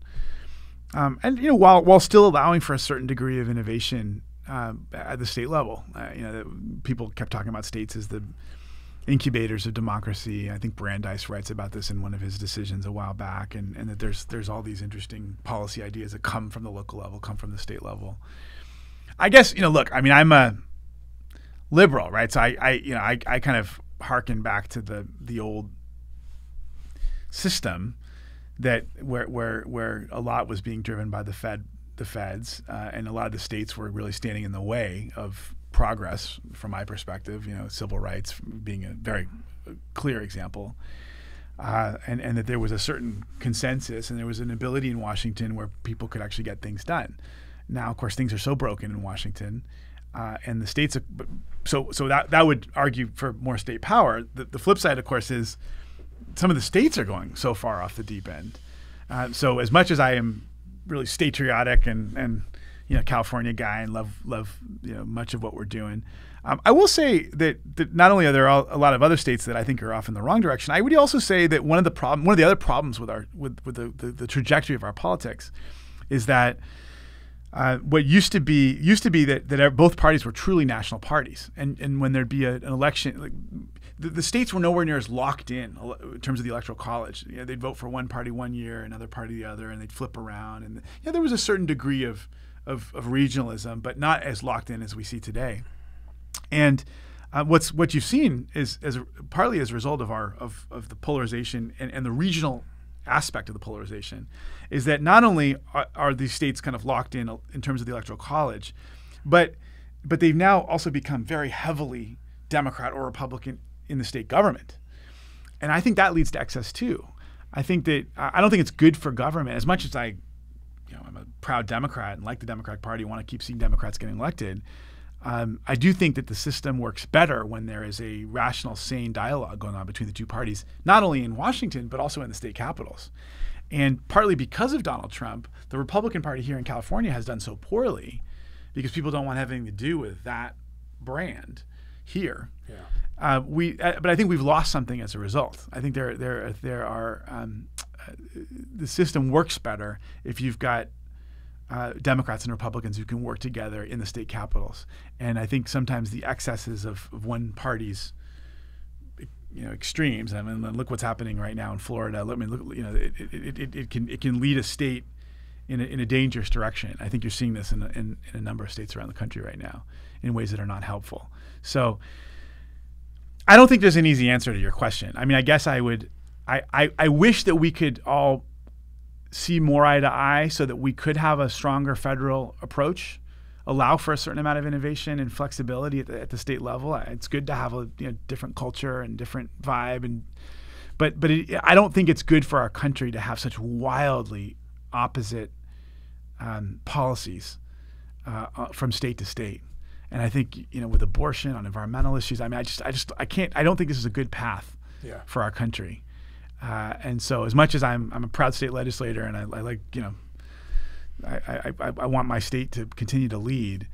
Um, and you know, while while still allowing for a certain degree of innovation uh, at the state level, uh, you know, people kept talking about states as the incubators of democracy. I think Brandeis writes about this in one of his decisions a while back, and, and that there's there's all these interesting policy ideas that come from the local level, come from the state level. I guess you know, look, I mean, I'm a liberal, right? So I, I you know, I, I kind of harken back to the the old system that where where where a lot was being driven by the Fed, the Feds, uh, and a lot of the states were really standing in the way of progress from my perspective. You know, civil rights being a very clear example. Uh, and, and that there was a certain consensus and there was an ability in Washington where people could actually get things done. Now, of course, things are so broken in Washington, uh, and the states. So, so that that would argue for more state power. The, the flip side, of course, is some of the states are going so far off the deep end. Uh, so, as much as I am really patriotic and and you know California guy and love love you know much of what we're doing, um, I will say that, that not only are there all, a lot of other states that I think are off in the wrong direction. I would also say that one of the problem, one of the other problems with our with, with the, the, the trajectory of our politics, is that uh, what used to be used to be that, that both parties were truly national parties, and and when there'd be a, an election, like, the, the, states were nowhere near as locked in in terms of the electoral college. You know, they'd vote for one party one year, another party the other, and they'd flip around, and you know, there was a certain degree of, of of regionalism, but not as locked in as we see today. And uh, what's what you've seen is as partly as a result of our of, of the polarization and, and the regional aspect of the polarization is that not only are, are, these states kind of locked in in terms of the electoral college, but but they've now also become very heavily Democrat or Republican in the state government, and I think that leads to excess too. I think that I don't think it's good for government as much as I, you know, I'm a proud Democrat and like the Democratic Party, want to keep seeing Democrats getting elected. Um, I do think that the system works better when there is a rational, sane dialogue going on between the two parties, not only in Washington, but also in the state capitals. And partly because of Donald Trump, the Republican Party here in California has done so poorly because people don't want anything to do with that brand here. Yeah. Uh, we, uh, but I think we've lost something as a result. I think there, there, there are. Um, uh, the system works better if you've got uh, Democrats and Republicans who can work together in the state capitals. And I think sometimes the excesses of, of one party's you know extremes. I mean, look what's happening right now in Florida. Let me look. You know, it, it, it, it can it can lead a state in a, in a dangerous direction. I think you're seeing this in a, in, in a number of states around the country right now in ways that are not helpful. So. I don't think there's an easy answer to your question. I mean, I guess I would. I, I, I wish that we could all see more eye to eye so that we could have a stronger federal approach allow for a certain amount of innovation and flexibility at the, at the state level. It's good to have a you know, different culture and different vibe, and but but it, I don't think it's good for our country to have such wildly opposite um, policies uh, uh, from state to state. And I think you know with abortion on environmental issues, I mean, I just I just I can't I don't think this is a good path Yeah. for our country. Uh, and so, as much as I'm, I'm a proud state legislator, and I, I like, you know, I, I, I, want my state to continue to lead.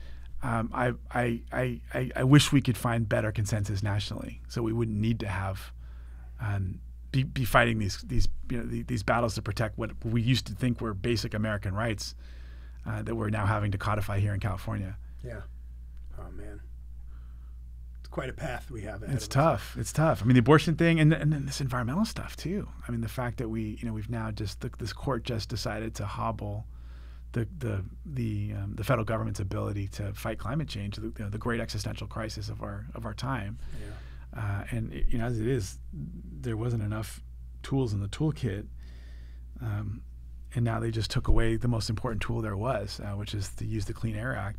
Um, I, I, I, I, I wish we could find better consensus nationally, so we wouldn't need to have um, be, be fighting these these you know the, these battles to protect what we used to think were basic American rights uh, that we're now having to codify here in California. Yeah. Oh man. It's quite a path we have ahead It's of us. tough. It's tough. I mean, the abortion thing, and and then this environmental stuff too. I mean, the fact that we, you know, we've now just the, this court just decided to hobble the the the um, the federal government's ability to fight climate change, the, you know, the great existential crisis of our of our time. Yeah. Uh, and it- you know, as it is, there wasn't enough tools in the toolkit. Um, and now they just took away the most important tool there was, uh, which is to use the Clean Air Act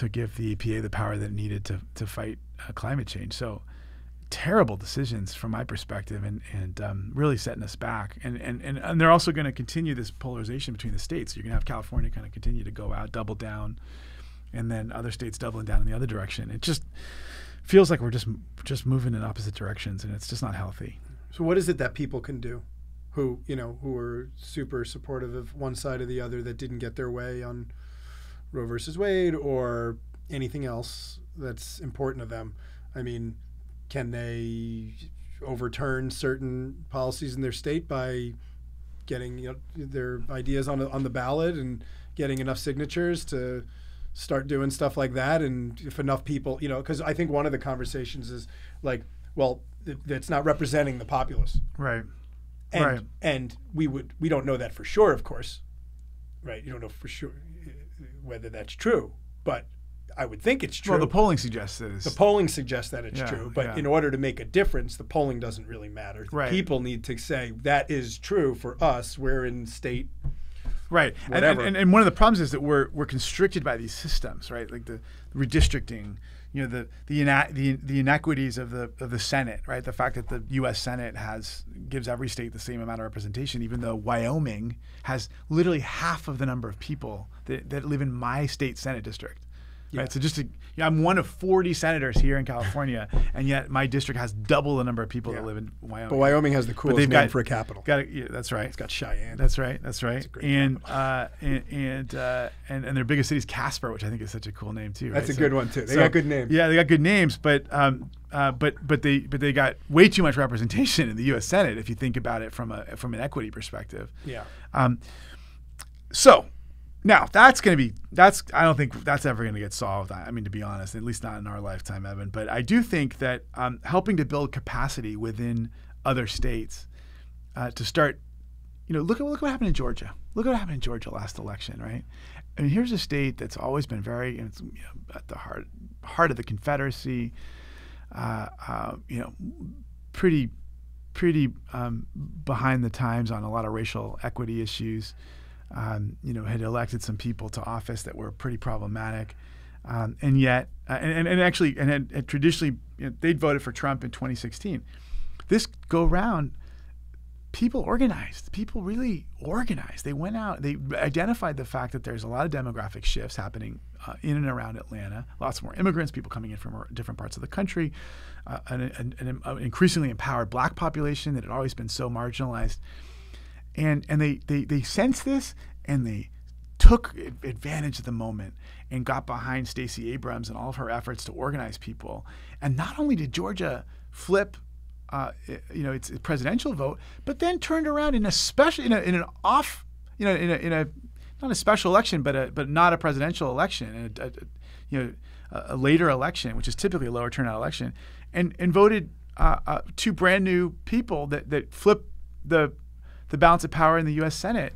to give the EPA the power that it needed to to fight uh, climate change. So terrible decisions from my perspective, and and um, really setting us back. And and and, and they're also going to continue this polarization between the states. You're going to have California kind of continue to go out, double down, and then other states doubling down in the other direction. It just feels like we're just just moving in opposite directions, and it's just not healthy. So what is it that people can do who, you know, who are super supportive of one side or the other that didn't get their way on Roe versus Wade or anything else that's important to them? I mean, can they overturn certain policies in their state by getting you know, their ideas on, on the ballot and getting enough signatures to start doing stuff like that and if enough people you know because i think one of the conversations is like well th- that's not representing the populace Right. and Right. and we would we don't know that for sure of course right you don't know for sure whether that's true but i would think it's true Well, the polling suggests it is. the polling suggests that it's Yeah, true, but yeah. in order to make a difference, the polling doesn't really matter. Right. People need to say that is true for us. We're in state. Right. And, and, and one of the problems is that we're, we're constricted by these systems, right? Like the redistricting, you know, the, the, ina- the, the inequities of the, of the Senate, right? The fact that the U.S. Senate has, gives every state the same amount of representation, even though Wyoming has literally half of the number of people that, that live in my state Senate district. Yeah. Right. So just to, yeah, I'm one of 40 senators here in California, (laughs) and yet my district has double the number of people Yeah. that live in Wyoming. But Wyoming has the coolest they've name got- for a capital. Got it. Yeah, that's right. it's got Cheyenne. That's right. That's right. great And, uh, and and uh, and and their biggest city is Casper, which I think is such a cool name too. That's right? a good one, too. They got good names. Yeah, they got good names, but um, uh, but but they but they got way too much representation in the U.S. Senate if you think about it from a from an equity perspective. yeah. Um, so now that's going to be that's I don't think that's ever going to get solved. I mean, to be honest, at least not in our lifetime, Evan. But I do think that um, helping to build capacity within other states uh, to start, you know, look at look what happened in Georgia. Look at what happened in Georgia last election, right? I mean, here's a state that's always been very you know, at the heart heart of the Confederacy. Uh, uh, you know, pretty pretty um, behind the times on a lot of racial equity issues. Um, you know, had elected some people to office that were pretty problematic, um, and yet, uh, and, and, actually, and had, had traditionally, you know, they'd voted for Trump in 2016. This go round, people organized. People really organized. They went out. They identified the fact that there's a lot of demographic shifts happening uh, in and around Atlanta. Lots more immigrants, people coming in from uh, different parts of the country, uh, an, an, an, an increasingly empowered black population that had always been so marginalized. And and they they they sensed this and they took advantage of the moment and got behind Stacey Abrams and all of her efforts to organize people. And not only did Georgia flip uh, you know, its presidential vote, but then turned around in a special, in, a, in an off, you know, in a, in a not a special election, but a, but not a presidential election, a, a, a- you know, a, a later election, which is typically a lower turnout election, and and voted uh, uh, two brand new people that that flip the the balance of power in the U.S. Senate.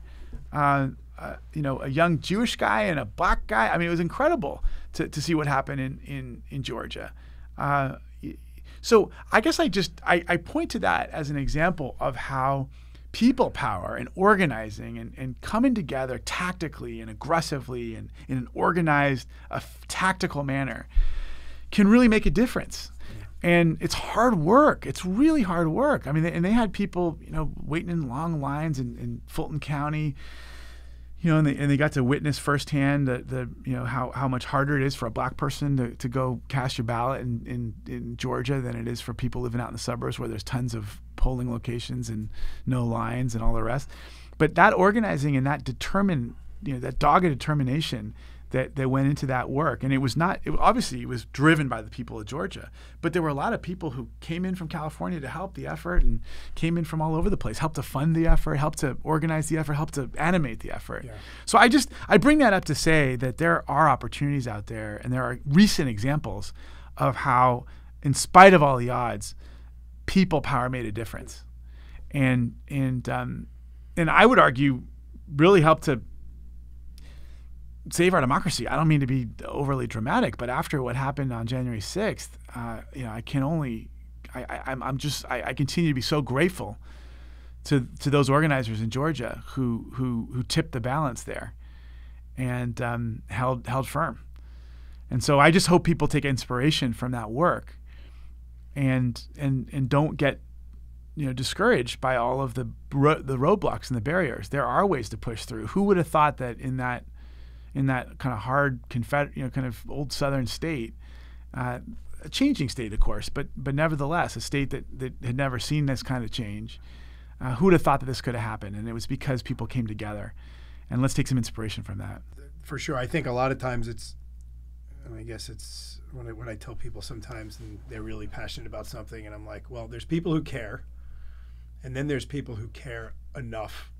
Uh, uh, you know, a young Jewish guy and a black guy. I mean, it was incredible to, to see what happened in in in Georgia. Uh, so I guess I just I, I point to that as an example of how people power and organizing and, and coming together tactically and aggressively and in an organized, f- tactical manner can really make a difference. And it's hard work. It's really hard work. I mean, and they had people, you know, waiting in long lines in, in Fulton County, you know, and they, and they got to witness firsthand the, the you know how, how much harder it is for a black person to, to go cast your ballot in, in, in Georgia than it is for people living out in the suburbs where there's tons of polling locations and no lines and all the rest. But that organizing and that determined, you know, that dogged determination that, that went into that work. And it was not, it, obviously, it was driven by the people of Georgia, but there were a lot of people who came in from California to help the effort and came in from all over the place, helped to fund the effort, helped to organize the effort, helped to animate the effort. Yeah. So I just, I bring that up to say that there are opportunities out there and there are recent examples of how, in spite of all the odds, people power made a difference. And, and, um, and I would argue really helped to save our democracy. I don't mean to be overly dramatic, but after what happened on January 6th, uh, you know, I can only, I, I, I'm, I'm just, I, I continue to be so grateful to, to those organizers in Georgia who, who, who tipped the balance there and um, held, held firm. And so I just hope people take inspiration from that work and, and, and don't get you know discouraged by all of the the roadblocks and the barriers. There are ways to push through. Who would have thought that in that in that kind of hard Confederate, you know, kind of old Southern state, uh, a changing state, of course, but but nevertheless a state that that had never seen this kind of change. Uh, who would have thought that this could have happened? And it was because people came together. And let's take some inspiration from that. For sure, I think a lot of times it's. I guess it's when I, when I tell people sometimes and they're really passionate about something, and I'm like, well, there's people who care, and then there's people who care enough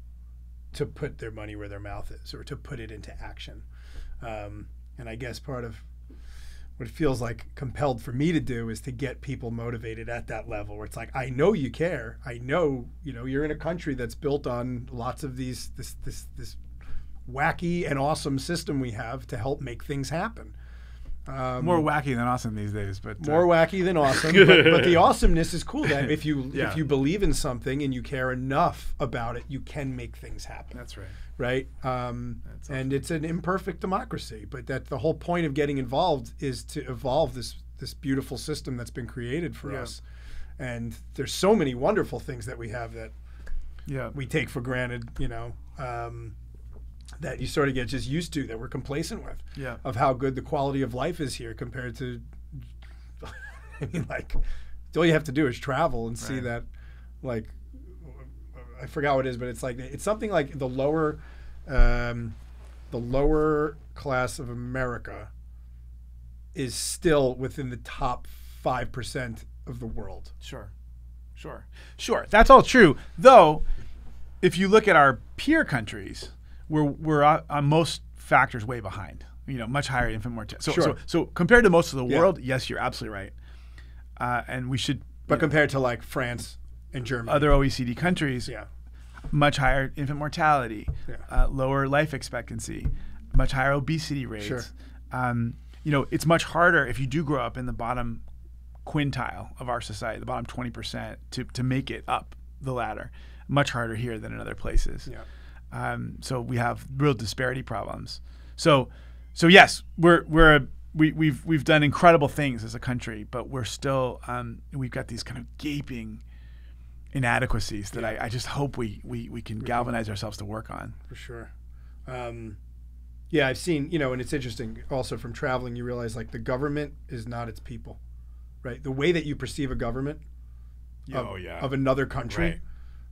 to put their money where their mouth is or to put it into action. Um, and I guess part of what it feels like compelled for me to do is to get people motivated at that level where it's like I know you care. I know, you know, you're in a country that's built on lots of these this this this wacky and awesome system we have to help make things happen. Um, more wacky than awesome these days, but uh, more wacky than awesome. (laughs) but, but, the awesomeness is cool. That if you yeah. if you believe in something and you care enough about it, you can make things happen. That's right. Right. Um, That's and it's an imperfect democracy, but that the whole point of getting involved is to evolve this this beautiful system that's been created for yeah. us. And there's so many wonderful things that we have that yeah. we take for granted. You know. Um, that you sort of get just used to that we're complacent with yeah. of how good the quality of life is here compared to (laughs) I mean like all you have to do is travel and see that like I forgot what it is but it's like it's something like the lower um, the lower class of America is still within the top 5% of the world. Sure. Sure. Sure. That's all true. Though, if you look at our peer countries, we're, we're uh, on most factors way behind. You know, much higher infant mortality. So, Sure. so, so compared to most of the Yeah. world, yes, you're absolutely right. Uh, and we should, But compared to like France and Germany. other OECD countries, yeah. much higher infant mortality, Yeah. uh, lower life expectancy, much higher obesity rates. Sure. Um, you know, it's much harder if you do grow up in the bottom quintile of our society, the bottom 20%, to, to make it up the ladder. Much harder here than in other places. Yeah. Um, so we have real disparity problems. So, so yes, we're we're a, we, we've we've done incredible things as a country, but we're still um, we've got these kind of gaping inadequacies that I, I just hope we, we, we can galvanize ourselves to work on. for sure. Um, yeah, I've seen, you know, and it's interesting also from traveling, you realize like the government is not its people, right? The way that you perceive a government of, oh yeah, of another country Right.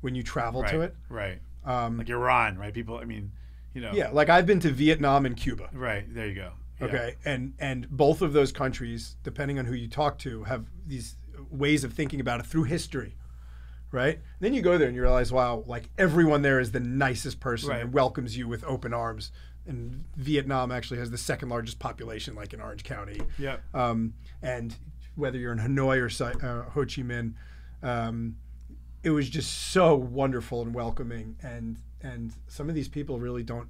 when you travel right, to it. right. Um, Like Iran, right? People, I mean, you know, yeah, like I've been to Vietnam and Cuba. right. There you go. Yeah. Okay, and and both of those countries, depending on who you talk to, have these ways of thinking about it through history, right? then you go there and you realize, wow, like everyone there is the nicest person Right. and welcomes you with open arms. And Vietnam actually has the second largest population, like in Orange County. Yeah. Um, and whether you're in Hanoi or uh, Ho Chi Minh, um, it was just so wonderful and welcoming. And and some of these people really don't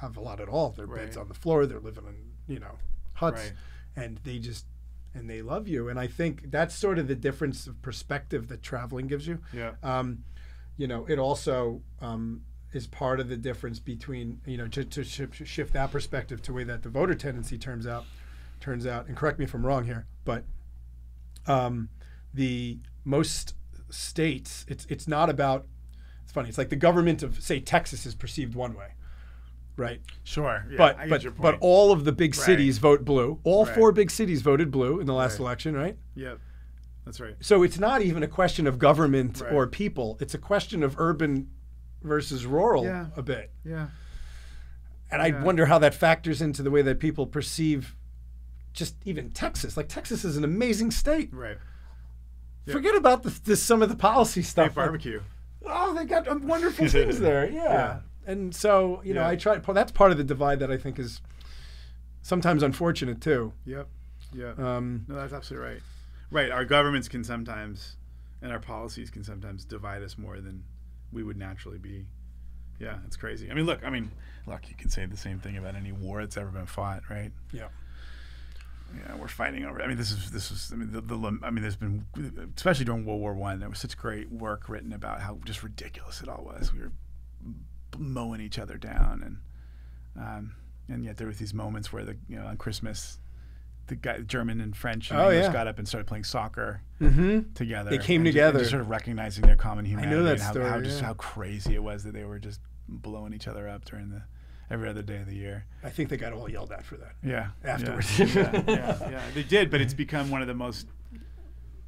have a lot at all. Their beds on the floor. They're living in you know huts, Right. and they just and they love you. And I think that's sort of the difference of perspective that traveling gives you. Yeah. Um, you know, it also um, is part of the difference between you know to, to shift, shift that perspective to the way that the voter tendency turns out turns out. And correct me if I'm wrong here, but um, the most states, it's it's not about. It's funny. It's like the government of say Texas is perceived one way, right? Sure. Yeah, but but your but all of the big Right. cities vote blue. All Right. four big cities voted blue in the last Right. election, right? Yep. That's right. So it's not even a question of government or people. It's a question of urban versus rural Yeah. a bit. Yeah. And I Yeah. wonder how that factors into the way that people perceive just even Texas. Like Texas is an amazing state. Right. Yeah. Forget about the, some of the policy stuff. barbecue. oh, they got wonderful things (laughs) there. Yeah. Yeah. And so, you know, I try that's part of the divide that I think is sometimes unfortunate too. Yep. Yeah. Um, No, that's absolutely right. Right. Our governments can sometimes, and our policies can sometimes divide us more than we would naturally be. Yeah, it's crazy. I mean, look. I mean, look. You can say the same thing about any war that's ever been fought, right? Yeah. Yeah, we're fighting over. I mean, this is this is. I mean, the, the I mean, there's been, especially during World War One, there was such great work written about how just ridiculous it all was. We were mowing each other down, and um, and yet there were these moments where the you know on Christmas, the guy, German and French and Oh, English yeah. got up and started playing soccer mm-hmm. together. They came together. and just sort of recognizing their common humanity that and how, story, how just how crazy it was that they were just blowing each other up during the every other day of the year. I think they got all yelled at for that. Yeah. Afterwards. Yeah, yeah, (laughs) yeah, yeah. They did, but it's become one of the most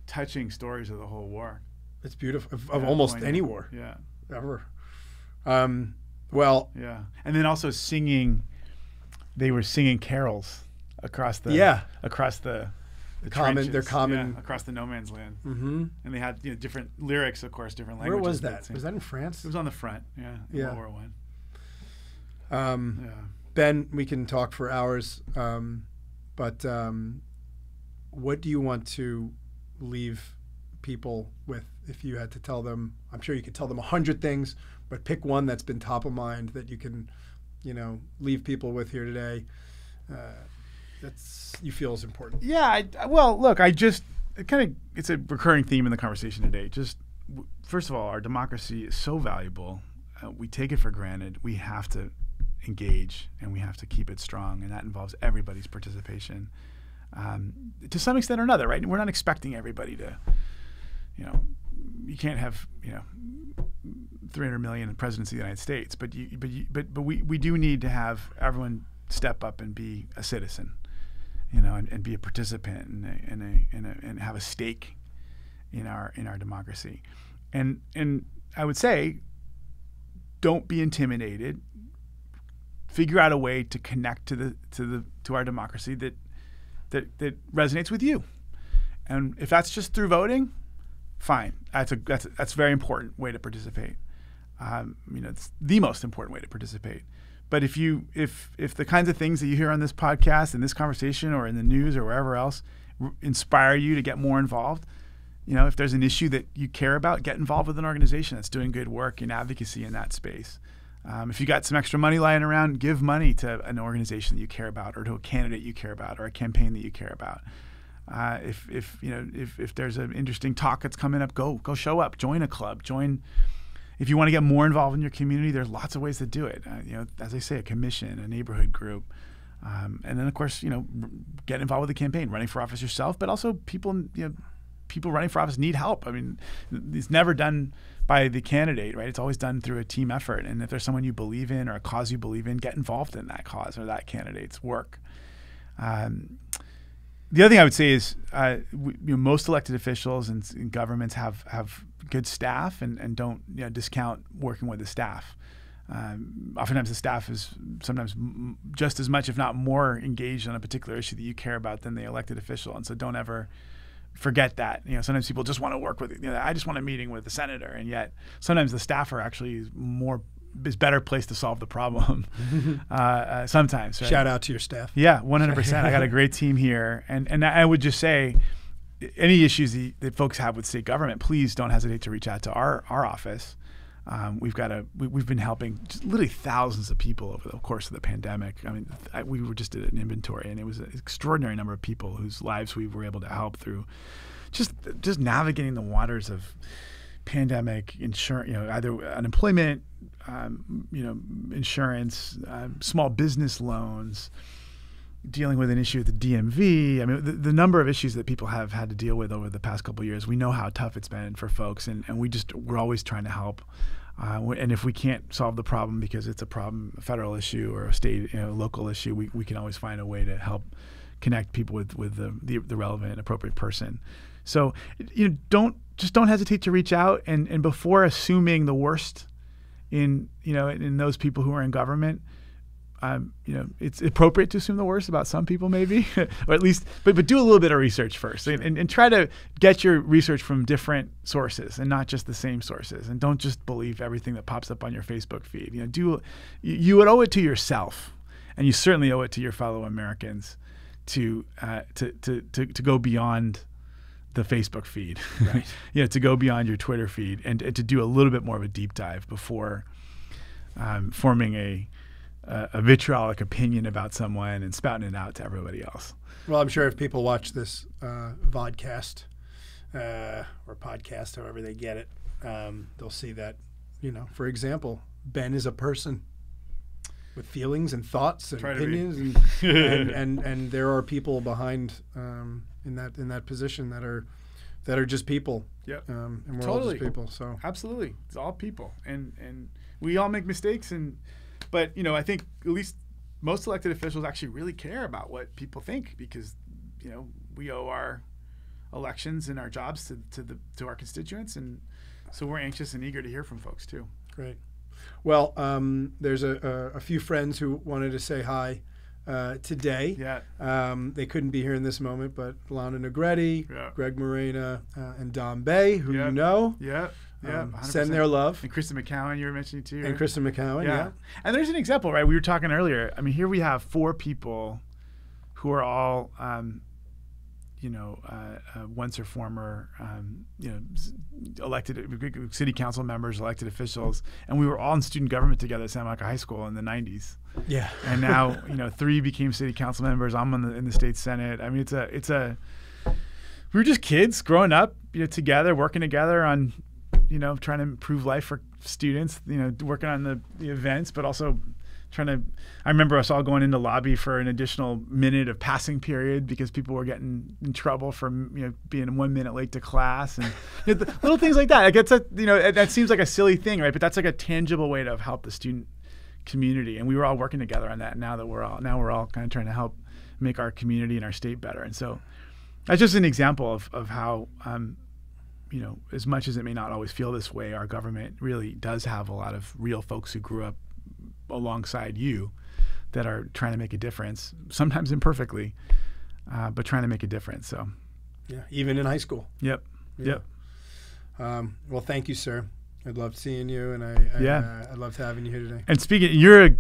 touching stories of the whole war. It's beautiful of, of Yeah, almost any war Yeah. ever. Um, well, Yeah. And then also singing they were singing carols across the Yeah. across the the common- their trenches. common- yeah, across the no man's land. mm-hmm. And they had you know different lyrics, of course, different languages. where languages. was that? Was that in France? It was on the front. Yeah. in Yeah. World War One. Um, Yeah. Ben, we can talk for hours, um, but um, what do you want to leave people with if you had to tell them? I'm sure you could tell them a hundred things, but pick one that's been top of mind that you can, you know, leave people with here today. Uh, that's you feel is important. Yeah. I, well, look, I just it kind of it's a recurring theme in the conversation today. Just first of all, our democracy is so valuable. Uh, we take it for granted. We have to engage and we have to keep it strong, and that involves everybody's participation um, to some extent or another. Right? We're not expecting everybody to, you know, you can't have you know. 300 million in presidency of the United States, but you, but you, but but we, we do need to have everyone step up and be a citizen you know, and, and be a participant and a, and, a, and, a, and have a stake in our in our democracy. And and I would say, don't be intimidated. Figure out a way to connect to the to the to our democracy that that that resonates with you. And if that's just through voting, fine. That's a that's a, that's a very important way to participate. Um, you know, it's the most important way to participate. But if you if if the kinds of things that you hear on this podcast, in this conversation, or in the news, or wherever else, r- inspire you to get more involved, you know, if there's an issue that you care about, get involved with an organization that's doing good work in advocacy in that space. Um, if you got some extra money lying around, give money to an organization that you care about, or to a candidate you care about, or a campaign that you care about. Uh, if if you know if, if there's an interesting talk that's coming up, go go show up, join a club, join. If you want to get more involved in your community, there's lots of ways to do it. Uh, you know, as I say, a commission, a neighborhood group, um, and then of course, you know, get involved with the campaign, running for office yourself, but also people, you know, people running for office need help. I mean, it's never done by the candidate, right? It's always done through a team effort. And if there's someone you believe in or a cause you believe in, get involved in that cause or that candidate's work. Um, the other thing I would say is uh, we, you know, most elected officials and, and governments have have good staff and, and don't you know, discount working with the staff. Um, oftentimes, the staff is sometimes just as much, if not more, engaged on a particular issue that you care about than the elected official. And so, don't ever forget that. You know, sometimes people just want to work with. You know, I just want a meeting with the senator, and yet sometimes the staff are actually more is better placed to solve the problem. (laughs) uh, uh, sometimes, right? Shout out to your staff. Yeah, one hundred percent. I got a great team here, and and I would just say, any issues that, that folks have with state government, please don't hesitate to reach out to our our office. Um, we've got a we, we've been helping literally thousands of people over the course of the pandemic. I mean, I, we were just did an inventory, and it was an extraordinary number of people whose lives we were able to help through just just navigating the waters of pandemic insurance, you know, either unemployment, um, you know, insurance, um, small business loans, dealing with an issue with the DMV. I mean, the, the, number of issues that people have had to deal with over the past couple years, we know how tough it's been for folks, and, and we just we're always trying to help. Uh, and if we can't solve the problem because it's a problem, a federal issue or a state, you know, local issue, we, we can always find a way to help connect people with with the, the, the relevant, appropriate person. So you know, don't just don't hesitate to reach out and and before assuming the worst in you know in those people who are in government, um, you know, it's appropriate to assume the worst about some people, maybe, (laughs) or at least, but but do a little bit of research first, sure. and, and try to get your research from different sources and not just the same sources, and don't just believe everything that pops up on your Facebook feed. You know, do you, you would owe it to yourself, and you certainly owe it to your fellow Americans, to uh, to, to to to go beyond the Facebook feed, right? (laughs) you know, to go beyond your Twitter feed, and, and to do a little bit more of a deep dive before um, forming a a, a vitriolic opinion about someone and spouting it out to everybody else. Well, I'm sure if people watch this uh, vodcast uh, or podcast, however they get it, um, they'll see that, you know, for example, Ben is a person with feelings and thoughts and opinions, and, (laughs) and, and, and there are people behind um, in that in that position that are that are just people. Yep. Um, and we're totally. all just people. So absolutely, it's all people, and and we all make mistakes, and but you know, I think at least most elected officials actually really care about what people think because you know we owe our elections and our jobs to, to the to our constituents, and so we're anxious and eager to hear from folks too. Great. Well, um, there's a, a, a, few friends who wanted to say hi uh, today. Yeah. Um, they couldn't be here in this moment, but Lana Negrete, yeah. Greg Morena, uh, and Dom Bay, who yeah. you know. Yeah. Yeah, um, send their love. And Kristin McCowan, you were mentioning too. Right? And Kristin McCowan, yeah. yeah. And there's an example, right? We were talking earlier. I mean, here we have four people who are all, um, you know, uh, uh, once or former, um, you know, elected city council members, elected officials, and we were all in student government together at Santa Monica High School in the '90s. Yeah. And now, (laughs) you know, three became city council members. I'm in the, in the state senate. I mean, it's a, it's a. We were just kids growing up, you know, together, working together on you know, trying to improve life for students, you know, working on the, the events, but also trying to I remember us all going into lobby for an additional minute of passing period because people were getting in trouble for you know being one minute late to class and you know, little things like that. Like it's a you know that seems like a silly thing, right? But that's like a tangible way to help the student community, and we were all working together on that. Now that we're all now we're all kind of trying to help make our community and our state better, and so that's just an example of of how um, you know, as much as it may not always feel this way, our government really does have a lot of real folks who grew up alongside you that are trying to make a difference, sometimes imperfectly, uh, but trying to make a difference. So, yeah, even in high school. Yep. Yeah. Yep. Um, well, thank you, sir. I loved seeing you, and I, I yeah, uh, I loved having you here today. And speaking, you're a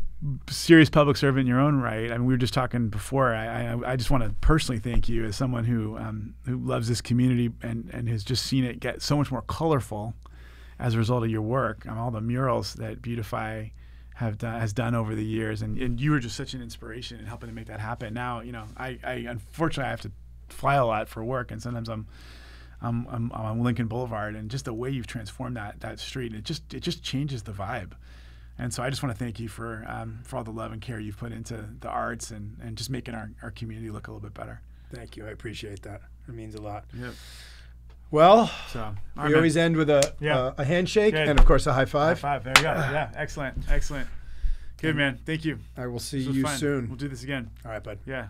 serious public servant in your own right. I mean, we were just talking before. I, I, I just want to personally thank you as someone who um, who loves this community and and has just seen it get so much more colorful as a result of your work. Um, all the murals that Beautify have done has done over the years, and, and you were just such an inspiration in helping to make that happen. Now, you know, I, I unfortunately I have to fly a lot for work, and sometimes I'm I'm, I'm, I'm on Lincoln Boulevard, and just the way you've transformed that that street, it just it just changes the vibe. And so I just want to thank you for um, for all the love and care you've put into the arts and, and just making our, our community look a little bit better. Thank you. I appreciate that. It means a lot. Yep. Well, so we right, always end with a yeah. uh, a handshake Good. and of course a high five. High five. There we go. (sighs) yeah. Excellent. Excellent. Good man. Thank you. I will see you fun. soon. We'll do this again. All right, bud. Yeah.